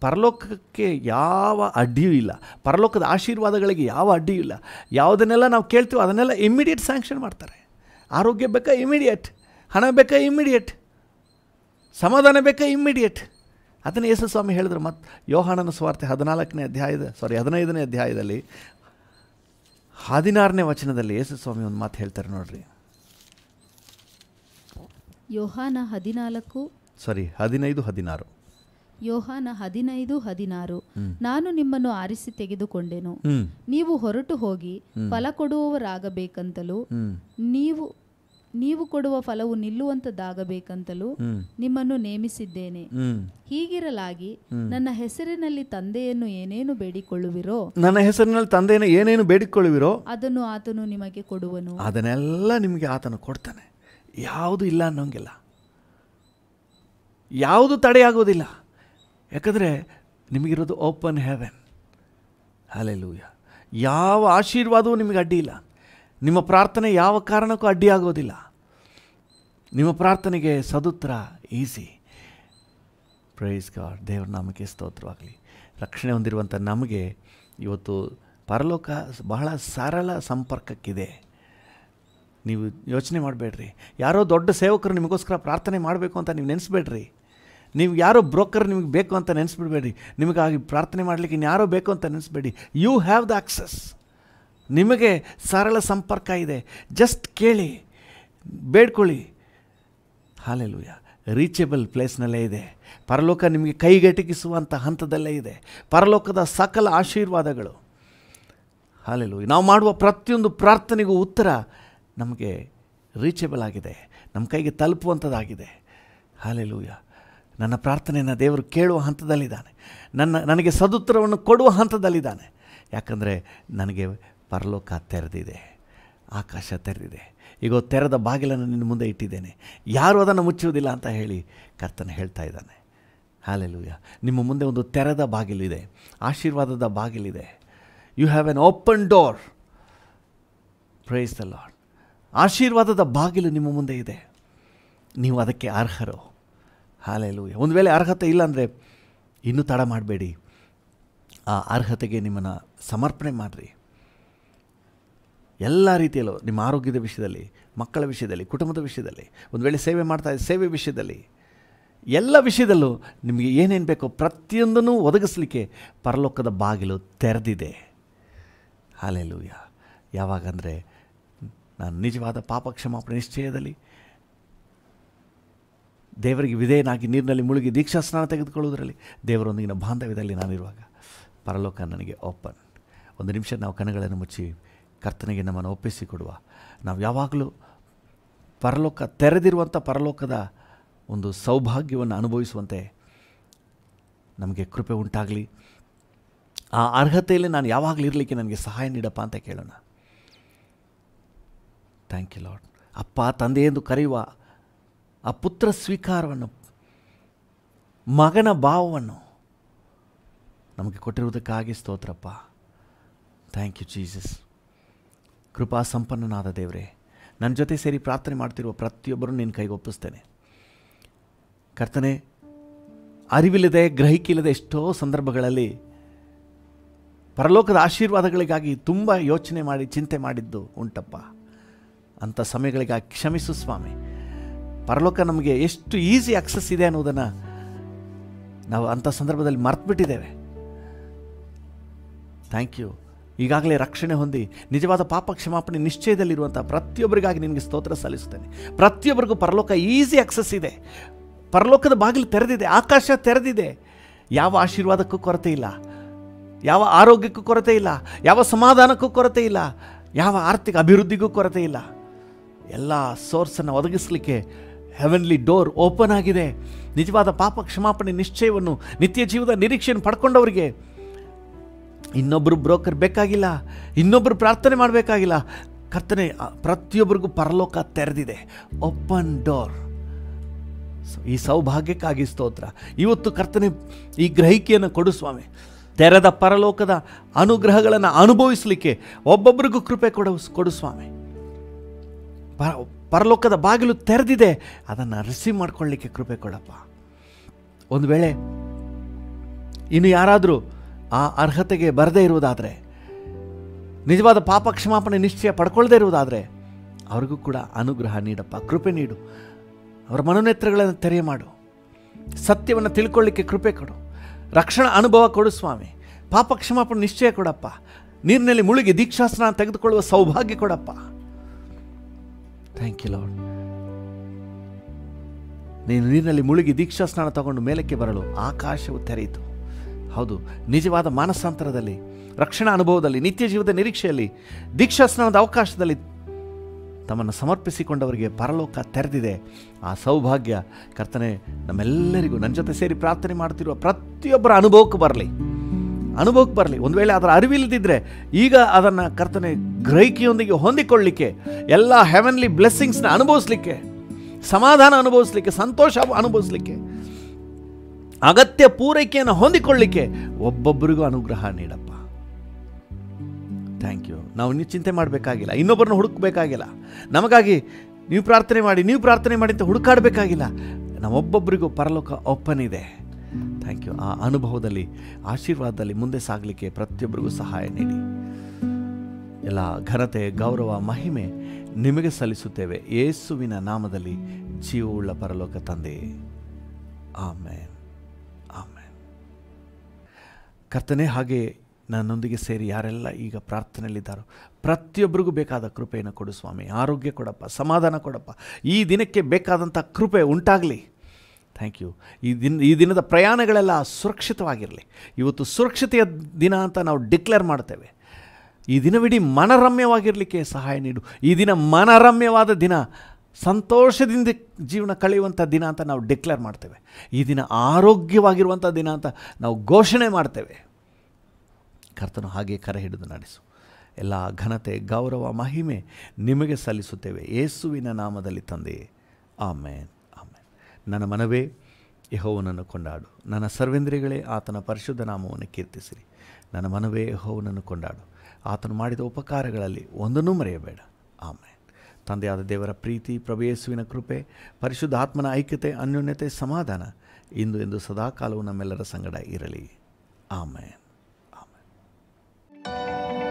ಪರಲೋಕಕ್ಕೆ ಯಾವ ಅಡ್ಡಿಯೂ ಇಲ್ಲ. ಪರಲೋಕದ ಆಶೀರ್ವಾದಗಳಿಗೆ ಯಾವ ಅಡ್ಡಿಯೂ ಇಲ್ಲ. ಯಾವುದನ್ನೆಲ್ಲ ನಾವು ಕೇಳ್ತೀವೋ ಅದನ್ನೆಲ್ಲ ಇಮ್ಮಿಡಿಯೇಟ್ ಸ್ಯಾಂಕ್ಷನ್ ಮಾಡ್ತಾರೆ. ಆರೋಗ್ಯ ಬೇಕಾ ಇಮಿಡಿಯೇಟ್ ಹಣ ಬೇಕಾ ಇಮ್ಮಿಡಿಯೇಟ್ ಸಮಾಧಾನ ಬೇಕಾ ಇಮ್ಮಿಡಿಯೇಟ್ ಅದನ್ನು ಯೇಸು ಸ್ವಾಮಿ ಹೇಳಿದ್ರು ಮತ್ತು ಯೋಹಾನನ ಸ್ವಾರ್ಥ ಹದಿನಾಲ್ಕನೇ ಅಧ್ಯಾಯದ ಸಾರಿ ಹದಿನೈದನೇ ಅಧ್ಯಾಯದಲ್ಲಿ ಹದಿನಾರನೇ ವಚನದಲ್ಲಿ ಯೇಸು ಸ್ವಾಮಿ ಒಂದು ಮಾತು ಹೇಳ್ತಾರೆ ನೋಡ್ರಿ. ಯೋಹಾನ ಹದಿನಾಲ್ಕು. ಸಾರಿ ಹದಿನೈದು ಹದಿನಾರು. ಯೋಹಾನ ಹದಿನೈದು ಹದಿನಾರು. ನಾನು ನಿಮ್ಮನ್ನು ಆರಿಸಿ ತೆಗೆದುಕೊಂಡೆನು. ನೀವು ಹೊರಟು ಹೋಗಿ ಫಲ ಕೊಡುವವರಾಗಬೇಕಂತಲೂ ನೀವು ನೀವು ಕೊಡುವ ಫಲವು ನಿಲ್ಲುವಂತದ್ದಾಗಬೇಕಂತಲೂ ನಿಮ್ಮನ್ನು ನೇಮಿಸಿದ್ದೇನೆ. ಹೀಗಿರಲಾಗಿ ನನ್ನ ಹೆಸರಿನಲ್ಲಿ ತಂದೆಯನ್ನು ಏನೇನು ಬೇಡಿಕೊಳ್ಳುವಿರೋ? ನನ್ನ ಹೆಸರಿನಲ್ಲಿ ತಂದೆಯನ್ನು ಏನೇನು ಬೇಡಿಕೊಳ್ಳುವಿರೋ? ಅದನ್ನು ಆತನು ನಿಮಗೆ ಕೊಡುವನು. ಅದನ್ನೆಲ್ಲ ನಿಮಗೆ ಆತನು ಕೊಡ್ತಾನೆ. ಯಾವುದು ಇಲ್ಲ ಅನ್ನೋಂಗಿಲ್ಲ. ಯಾವುದು ತಡೆಯಾಗೋದಿಲ್ಲ ಯಾಕಂದರೆ ನಿಮಗಿರೋದು ಓಪನ್ ಹೆವೆನ್ ಹಾಲೆಲೂಯ ಯಾವ ಆಶೀರ್ವಾದವೂ ನಿಮಗೆ ಅಡ್ಡಿ ಇಲ್ಲ. ನಿಮ್ಮ ಪ್ರಾರ್ಥನೆ ಯಾವ ಕಾರಣಕ್ಕೂ ಅಡ್ಡಿಯಾಗೋದಿಲ್ಲ. ನಿಮ್ಮ ಪ್ರಾರ್ಥನೆಗೆ ಸದುತ್ತರ ಈಸಿ ಪ್ರೈಸ್ ಗಾಡ್ ದೇವ್ರ ನಾಮಕ್ಕೆ ಸ್ತೋತ್ರವಾಗಲಿ. ರಕ್ಷಣೆ ಹೊಂದಿರುವಂಥ ನಮಗೆ ಇವತ್ತು ಪರಲೋಕ ಬಹಳ ಸರಳ ಸಂಪರ್ಕಕ್ಕಿದೆ. ನೀವು ಯೋಚನೆ ಮಾಡಬೇಡ್ರಿ. ಯಾರೋ ದೊಡ್ಡ ಸೇವಕರು ನಿಮಗೋಸ್ಕರ ಪ್ರಾರ್ಥನೆ ಮಾಡಬೇಕು ಅಂತ ನೀವು ನೆನೆಸ್ಬೇಡ್ರಿ. ನೀವು ಯಾರೋ ಬ್ರೋಕರ್ ನಿಮಗೆ ಬೇಕು ಅಂತ ನೆನೆಸ್ಬಿಡ್ಬೇಡಿ ನಿಮಗಾಗಿ ಪ್ರಾರ್ಥನೆ ಮಾಡಲಿಕ್ಕೆ ಇನ್ಯಾರೋ ಬೇಕು ಅಂತ ನೆನೆಸ್ಬೇಡಿ ಯು ಹ್ಯಾವ್ ದ ಆಕ್ಸಸ್ ನಿಮಗೆ ಸರಳ ಸಂಪರ್ಕ ಇದೆ. ಜಸ್ಟ್ ಕೇಳಿ, ಬೇಡ್ಕೊಳ್ಳಿ. ಹಾಲೆಲುಯ್ಯ ರೀಚೇಬಲ್ ಪ್ಲೇಸ್ನಲ್ಲೇ ಇದೆ. ಪರಲೋಕ ನಿಮಗೆ ಕೈಗೆಟಕಿಸುವಂಥ ಹಂತದಲ್ಲೇ ಇದೆ. ಪರಲೋಕದ ಸಕಲ ಆಶೀರ್ವಾದಗಳು. ಹಾಲೆಲು ನಾವು ಮಾಡುವ ಪ್ರತಿಯೊಂದು ಪ್ರಾರ್ಥನೆಗೂ ಉತ್ತರ ನಮಗೆ ರೀಚೇಬಲ್ ಆಗಿದೆ. ನಮ್ಮ ಕೈಗೆ ತಲುಪುವಂಥದ್ದಾಗಿದೆ ಹಾಲೆಲುಯ್ಯ ನನ್ನ ಪ್ರಾರ್ಥನೆಯನ್ನು ದೇವರು ಕೇಳುವ ಹಂತದಲ್ಲಿದ್ದಾನೆ. ನನ್ನ, ನನಗೆ ಸದುತ್ತರವನ್ನು ಕೊಡುವ ಹಂತದಲ್ಲಿದ್ದಾನೆ. ಯಾಕಂದರೆ ನನಗೆ ಪರಲೋಕ ತೆರೆದಿದೆ, ಆಕಾಶ ತೆರೆದಿದೆ. ಈಗ ತೆರೆದ ಬಾಗಿಲನ್ನು ನಿನ್ನ ಮುಂದೆ ಇಟ್ಟಿದ್ದೇನೆ. ಯಾರು ಅದನ್ನು ಮುಚ್ಚುವುದಿಲ್ಲ ಅಂತ ಹೇಳಿ ಕರ್ತನ ಹೇಳ್ತಾ ಇದ್ದಾನೆ. ಹಾಲೆಲೂಯ. ನಿಮ್ಮ ಮುಂದೆ ಒಂದು ತೆರೆದ ಬಾಗಿಲಿದೆ, ಆಶೀರ್ವಾದದ ಬಾಗಿಲಿದೆ. You have an open door praise the lord ಆಶೀರ್ವಾದದ ಬಾಗಿಲು ನಿಮ್ಮ ಮುಂದೆ ಇದೆ. ನೀವು ಅದಕ್ಕೆ ಅರ್ಹರು. ಹಾಲೆಲೂಯ. ಒಂದು ವೇಳೆ ಅರ್ಹತೆ ಇಲ್ಲ ಅಂದರೆ ಇನ್ನೂ ತಡ ಮಾಡಬೇಡಿ. ಆ ಅರ್ಹತೆಗೆ ನಿಮ್ಮನ್ನು ಸಮರ್ಪಣೆ ಮಾಡಿರಿ. ಎಲ್ಲ ರೀತಿಯಲ್ಲೂ ನಿಮ್ಮ ಆರೋಗ್ಯದ ವಿಷಯದಲ್ಲಿ, ಮಕ್ಕಳ ವಿಷಯದಲ್ಲಿ, ಕುಟುಂಬದ ವಿಷಯದಲ್ಲಿ, ಒಂದು ವೇಳೆ ಸೇವೆ ಮಾಡ್ತಾ ಇದ್ದ ಸೇವೆ ವಿಷಯದಲ್ಲಿ, ಎಲ್ಲ ವಿಷಯದಲ್ಲೂ ನಿಮಗೆ ಏನೇನು ಬೇಕೋ ಪ್ರತಿಯೊಂದನ್ನು ಒದಗಿಸ್ಲಿಕ್ಕೆ ಪರಲೋಕದ ಬಾಗಿಲು ತೆರೆದಿದೆ. ಹಾಲೆಲೂಯ. ಯಾವಾಗಂದರೆ ನಾನು ನಿಜವಾದ ಪಾಪ ಕ್ಷಮಾಪಣೆ ನಿಶ್ಚಯದಲ್ಲಿ ದೇವರಿಗೆ ವಿಧೇಯನಾಗಿ ನೀರಿನಲ್ಲಿ ಮುಳುಗಿ ದೀಕ್ಷಾ ಸ್ನಾನ ತೆಗೆದುಕೊಳ್ಳುವುದರಲ್ಲಿ, ದೇವರೊಂದಿಗಿನ ಬಾಂಧವ್ಯದಲ್ಲಿ ನಾನಿರುವಾಗ ಪರಲೋಕ ನನಗೆ ಓಪನ್. ಒಂದು ನಿಮಿಷ ನಾವು ಕಣಗಳನ್ನು ಮುಚ್ಚಿ ಕರ್ತನಿಗೆ ನಮ್ಮನ್ನು ಒಪ್ಪಿಸಿಕೊಡುವ. ನಾವು ಯಾವಾಗಲೂ ಪರಲೋಕ, ತೆರೆದಿರುವಂಥ ಪರಲೋಕದ ಒಂದು ಸೌಭಾಗ್ಯವನ್ನು ಅನುಭವಿಸುವಂತೆ ನಮಗೆ ಕೃಪೆ ಉಂಟಾಗಲಿ. ಆ ಅರ್ಹತೆಯಲ್ಲಿ ನಾನು ಯಾವಾಗಲೂ ಇರಲಿಕ್ಕೆ ನನಗೆ ಸಹಾಯ ನೀಡಪ್ಪ ಅಂತ ಕೇಳೋಣ. ಥ್ಯಾಂಕ್ ಯು ಲಾರ್ಡ್ ಅಪ್ಪ, ತಂದೆ ಎಂದು ಕರೆಯುವ ಆ ಪುತ್ರ ಸ್ವೀಕಾರವನ್ನು, ಮಗನ ಭಾವವನ್ನು ನಮಗೆ ಕೊಟ್ಟಿರುವುದಕ್ಕಾಗಿ ಸ್ತೋತ್ರಪ್ಪ. ಥ್ಯಾಂಕ್ ಯು ಜೀಸಸ್ ಕೃಪಾ ಸಂಪನ್ನನಾದ ದೇವರೇ, ನನ್ನ ಜೊತೆ ಸೇರಿ ಪ್ರಾರ್ಥನೆ ಮಾಡ್ತಿರುವ ಪ್ರತಿಯೊಬ್ಬರೂ ನಿನ್ನ ಕೈಗೆ ಒಪ್ಪಿಸ್ತೇನೆ. ಕರ್ತನೆ, ಅರಿವಿಲ್ಲದೆ ಗ್ರಹಿಕಿಲ್ಲದೆ ಎಷ್ಟೋ ಸಂದರ್ಭಗಳಲ್ಲಿ ಪರಲೋಕದ ಆಶೀರ್ವಾದಗಳಿಗಾಗಿ ತುಂಬ ಯೋಚನೆ ಮಾಡಿ, ಚಿಂತೆ ಮಾಡಿದ್ದು ಉಂಟಪ್ಪ. ಅಂಥ ಸಮಯಗಳಿಗಾಗಿ ಕ್ಷಮಿಸು ಸ್ವಾಮಿ. ಪರಲೋಕ ನಮಗೆ ಎಷ್ಟು ಈಸಿ ಆಕ್ಸಸ್ ಇದೆ ಅನ್ನೋದನ್ನು ನಾವು ಅಂಥ ಸಂದರ್ಭದಲ್ಲಿ ಮರ್ತುಬಿಟ್ಟಿದ್ದೇವೆ. Thank you. ಈಗಾಗಲೇ ರಕ್ಷಣೆ ಹೊಂದಿ ನಿಜವಾದ ಪಾಪ ಕ್ಷಮಾಪಣೆ ನಿಶ್ಚಯದಲ್ಲಿರುವಂಥ ಪ್ರತಿಯೊಬ್ಬರಿಗಾಗಿ ನಿನಗೆ ಸ್ತೋತ್ರ ಸಲ್ಲಿಸುತ್ತೇನೆ. ಪ್ರತಿಯೊಬ್ಬರಿಗೂ ಪರಲೋಕ ಈಸಿ ಅಕ್ಸಸ್ ಇದೆ. ಪರಲೋಕದ ಬಾಗಿಲು ತೆರೆದಿದೆ, ಆಕಾಶ ತೆರೆದಿದೆ. ಯಾವ ಆಶೀರ್ವಾದಕ್ಕೂ ಕೊರತೆ ಇಲ್ಲ. ಯಾವ ಆರೋಗ್ಯಕ್ಕೂ ಕೊರತೆ ಇಲ್ಲ. ಯಾವ ಸಮಾಧಾನಕ್ಕೂ ಕೊರತೆ ಇಲ್ಲ. ಯಾವ ಆರ್ಥಿಕ ಅಭಿವೃದ್ಧಿಗೂ ಕೊರತೆ ಇಲ್ಲ. ಎಲ್ಲ ಸೋರ್ಸನ್ನು ಒದಗಿಸಲಿಕ್ಕೆ ಹೆವೆನ್ಲಿ ಡೋರ್ ಓಪನ್ ಆಗಿದೆ. ನಿಜವಾದ ಪಾಪ ಕ್ಷಮಾಪಣೆ ನಿಶ್ಚಯವನ್ನು ನಿತ್ಯ ಜೀವದ ನಿರೀಕ್ಷೆಯನ್ನು ಪಡ್ಕೊಂಡವರಿಗೆ ಇನ್ನೊಬ್ಬರು ಬ್ರೋಕರ್ ಬೇಕಾಗಿಲ್ಲ ಇನ್ನೊಬ್ಬರು ಪ್ರಾರ್ಥನೆ ಮಾಡಬೇಕಾಗಿಲ್ಲ. ಕರ್ತನೆ ಪ್ರತಿಯೊಬ್ಬರಿಗೂ ಪರಲೋಕ ತೆರೆದಿದೆ. ಓಪನ್ ಡೋರ್ ಈ ಸೌಭಾಗ್ಯಕ್ಕಾಗಿ ಸ್ತೋತ್ರ. ಇವತ್ತು ಕರ್ತನೆ, ಈ ಗ್ರಹಿಕೆಯನ್ನು ಕೊಡು ಸ್ವಾಮಿ. ತೆರೆದ ಪರಲೋಕದ ಅನುಗ್ರಹಗಳನ್ನು ಅನುಭವಿಸಲಿಕ್ಕೆ ಒಬ್ಬೊಬ್ಬರಿಗೂ ಕೃಪೆ ಕೊಡು ಕೊಡು ಸ್ವಾಮಿ. ಪರ ಪರಲೋಕದ ಬಾಗಿಲು ತೆರೆದಿದೆ, ಅದನ್ನು ರಿಸೀವ್ ಮಾಡ್ಕೊಳ್ಳಿಕ್ಕೆ ಕೃಪೆ ಕೊಡಪ್ಪ. ಒಂದು ವೇಳೆ ಇನ್ನು ಯಾರಾದರೂ ಆ ಅರ್ಹತೆಗೆ ಬರದೇ ಇರುವುದಾದರೆ, ನಿಜವಾದ ಪಾಪ ಕ್ಷಮಾಪಣೆ ನಿಶ್ಚಯ ಪಡ್ಕೊಳ್ಳದೇ ಇರುವುದಾದರೆ, ಅವ್ರಿಗೂ ಕೂಡ ಅನುಗ್ರಹ ನೀಡಪ್ಪ, ಕೃಪೆ ನೀಡು. ಅವರ ಮನೋನೇತ್ರಗಳನ್ನು ತೆರೆ ಮಾಡು ಸತ್ಯವನ್ನು ತಿಳ್ಕೊಳ್ಳಿಕ್ಕೆ ಕೃಪೆ ಕೊಡು. ರಕ್ಷಣಾ ಅನುಭವ ಕೊಡು ಸ್ವಾಮಿ. ಪಾಪ ಕ್ಷಮಾಪಣೆ ನಿಶ್ಚಯ ಕೊಡಪ್ಪ. ನೀರಿನಲ್ಲಿ ಮುಳುಗಿ ದೀಕ್ಷಾಸ್ನಾನ ತೆಗೆದುಕೊಳ್ಳುವ ಸೌಭಾಗ್ಯ ಕೊಡಪ್ಪ. ಥ್ಯಾಂಕ್ ಯು ಲಾರ್ಡ್ ನೀನು ನೀರಿನಲ್ಲಿ ಮುಳುಗಿ ದೀಕ್ಷಾ ಸ್ನಾನ ತಗೊಂಡು ಮೇಲಕ್ಕೆ ಬರಲು ಆಕಾಶವು ತೆರೆಯಿತು. ಹೌದು, ನಿಜವಾದ ಮಾನಸಾಂತರದಲ್ಲಿ, ರಕ್ಷಣಾ ಅನುಭವದಲ್ಲಿ, ನಿತ್ಯ ಜೀವದ ನಿರೀಕ್ಷೆಯಲ್ಲಿ ದೀಕ್ಷಾ ಸ್ನಾನದ ಅವಕಾಶದಲ್ಲಿ ತಮ್ಮನ್ನು ಸಮರ್ಪಿಸಿಕೊಂಡವರಿಗೆ ಪರಲೋಕ ತೆರೆದಿದೆ. ಆ ಸೌಭಾಗ್ಯ ಕರ್ತನೆ, ನಮ್ಮೆಲ್ಲರಿಗೂ ನನ್ನ ಜೊತೆ ಸೇರಿ ಪ್ರಾರ್ಥನೆ ಮಾಡ್ತಿರುವ ಪ್ರತಿಯೊಬ್ಬರ ಅನುಭವಕ್ಕೆ ಬರಲಿ. ಅನುಭವಕ್ಕೆ ಬರಲಿ. ಒಂದು ವೇಳೆ ಅದರ ಅರಿವಿಲ್ಲದಿದ್ದರೆ ಈಗ ಅದನ್ನು ಕರ್ತನೆ ಗ್ರಹಿಕೆಯೊಂದಿಗೆ ಹೊಂದಿಕೊಳ್ಳಲಿಕ್ಕೆ ಎಲ್ಲ ಹೆವೆನ್ಲಿ ಬ್ಲೆಸ್ಸಿಂಗ್ಸ್ನ ಅನುಭವಿಸ್ಲಿಕ್ಕೆ, ಸಮಾಧಾನ ಅನುಭವಿಸ್ಲಿಕ್ಕೆ, ಸಂತೋಷ ಅನುಭವಿಸ್ಲಿಕ್ಕೆ ಅಗತ್ಯ ಪೂರೈಕೆಯನ್ನು ಹೊಂದಿಕೊಳ್ಳಿಕ್ಕೆ ಒಬ್ಬೊಬ್ಬರಿಗೂ ಅನುಗ್ರಹ ನೀಡಪ್ಪ. ಥ್ಯಾಂಕ್ ಯು ನಾವು ನೀವು ಚಿಂತೆ ಮಾಡಬೇಕಾಗಿಲ್ಲ. ಇನ್ನೊಬ್ಬರನ್ನ ಹುಡುಕಬೇಕಾಗಿಲ್ಲ. ನಮಗಾಗಿ ನೀವು ಪ್ರಾರ್ಥನೆ ಮಾಡಿ, ನೀವು ಪ್ರಾರ್ಥನೆ ಮಾಡಿ ಅಂತ ಹುಡುಕಾಡಬೇಕಾಗಿಲ್ಲ. ನಮ್ಮೊಬ್ಬೊಬ್ಬರಿಗೂ ಪರಲೋಕ ಓಪನ್ ಇದೆ ಥ್ಯಾಂಕ್ ಯು ಆ ಅನುಭವದಲ್ಲಿ, ಆಶೀರ್ವಾದದಲ್ಲಿ ಮುಂದೆ ಸಾಗಲಿಕ್ಕೆ ಪ್ರತಿಯೊಬ್ಬರಿಗೂ ಸಹಾಯ ನೀಡಿ. ಎಲ್ಲ ಘನತೆ, ಗೌರವ, ಮಹಿಮೆ ನಿಮಗೆ ಸಲ್ಲಿಸುತ್ತೇವೆ. ಯೇಸುವಿನ ನಾಮದಲ್ಲಿ ಜೀವವುಳ್ಳ ಪರಲೋಕ ತಂದೆ. ಆಮೇನ್ ಕರ್ತನೆ ಹಾಗೆ ನನ್ನೊಂದಿಗೆ ಸೇರಿ ಯಾರೆಲ್ಲ ಈಗ ಪ್ರಾರ್ಥನೆಯಲ್ಲಿದ್ದಾರೋ ಪ್ರತಿಯೊಬ್ಬರಿಗೂ ಬೇಕಾದ ಕೃಪೆಯನ್ನು ಕೊಡು ಸ್ವಾಮಿ. ಆರೋಗ್ಯ ಕೊಡಪ್ಪ, ಸಮಾಧಾನ ಕೊಡಪ್ಪ. ಈ ದಿನಕ್ಕೆ ಬೇಕಾದಂಥ ಕೃಪೆ ಉಂಟಾಗಲಿ. ಥ್ಯಾಂಕ್ ಯು ಈ ದಿನ, ಈ ದಿನದ ಪ್ರಯಾಣಗಳೆಲ್ಲ ಸುರಕ್ಷಿತವಾಗಿರಲಿ. ಇವತ್ತು ಸುರಕ್ಷತೆಯ ದಿನ ಅಂತ ನಾವು ಡಿಕ್ಲೇರ್ ಮಾಡ್ತೇವೆ. ಈ ದಿನವಿಡೀ ಮನರಮ್ಯವಾಗಿರಲಿಕ್ಕೆ ಸಹಾಯ ನೀಡು. ಈ ದಿನ ಮನರಮ್ಯವಾದ ದಿನ ಸಂತೋಷದಿಂದ ಜೀವನ ಕಳೆಯುವಂಥ ದಿನ ಅಂತ ನಾವು ಡಿಕ್ಲೇರ್ ಮಾಡ್ತೇವೆ. ಈ ದಿನ ಆರೋಗ್ಯವಾಗಿರುವಂಥ ದಿನ ಅಂತ ನಾವು ಘೋಷಣೆ ಮಾಡ್ತೇವೆ. ಕರ್ತನು ಹಾಗೆ ಕರೆ ಹಿಡಿದು ನಡೆಸು. ಎಲ್ಲ ಘನತೆ, ಗೌರವ, ಮಹಿಮೆ ನಿಮಗೆ ಸಲ್ಲಿಸುತ್ತೇವೆ. ಯೇಸುವಿನ ನಾಮದಲ್ಲಿ ತಂದೆ. ಆಮೇನ್. ಆಮೇನ್. ನನ್ನ ಮನವೇ, ಯಹೋವನನ್ನು ಕೊಂಡಾಡು. ನನ್ನ ಸರ್ವೇಂದ್ರಿಯಗಳೇ, ಆತನ ಪರಿಶುದ್ಧ ನಾಮವನ್ನು ಕೀರ್ತಿಸಿರಿ. ನನ್ನ ಮನವೇ, ಯಹೋವನನ್ನು ಕೊಂಡಾಡು. ಆತನು ಮಾಡಿದ ಉಪಕಾರಗಳಲ್ಲಿ ಒಂದನ್ನೂ ಮರೆಯಬೇಡ. ಆಮೇನ್. ತಂದೆಯಾದ ದೇವರ ಪ್ರೀತಿ ಪ್ರಭೇಸುವಿನ ಕೃಪೆ, ಪರಿಶುದ್ಧಾತ್ಮನ ಐಕ್ಯತೆ, ಅನ್ಯೋನ್ಯತೆ, ಸಮಾಧಾನ ಇಂದು ಎಂದು ಸದಾಕಾಲವು ನಮ್ಮೆಲ್ಲರ ಸಂಗಡ ಇರಲಿ. ಆಮೇನ್. ಆಮೇನ್.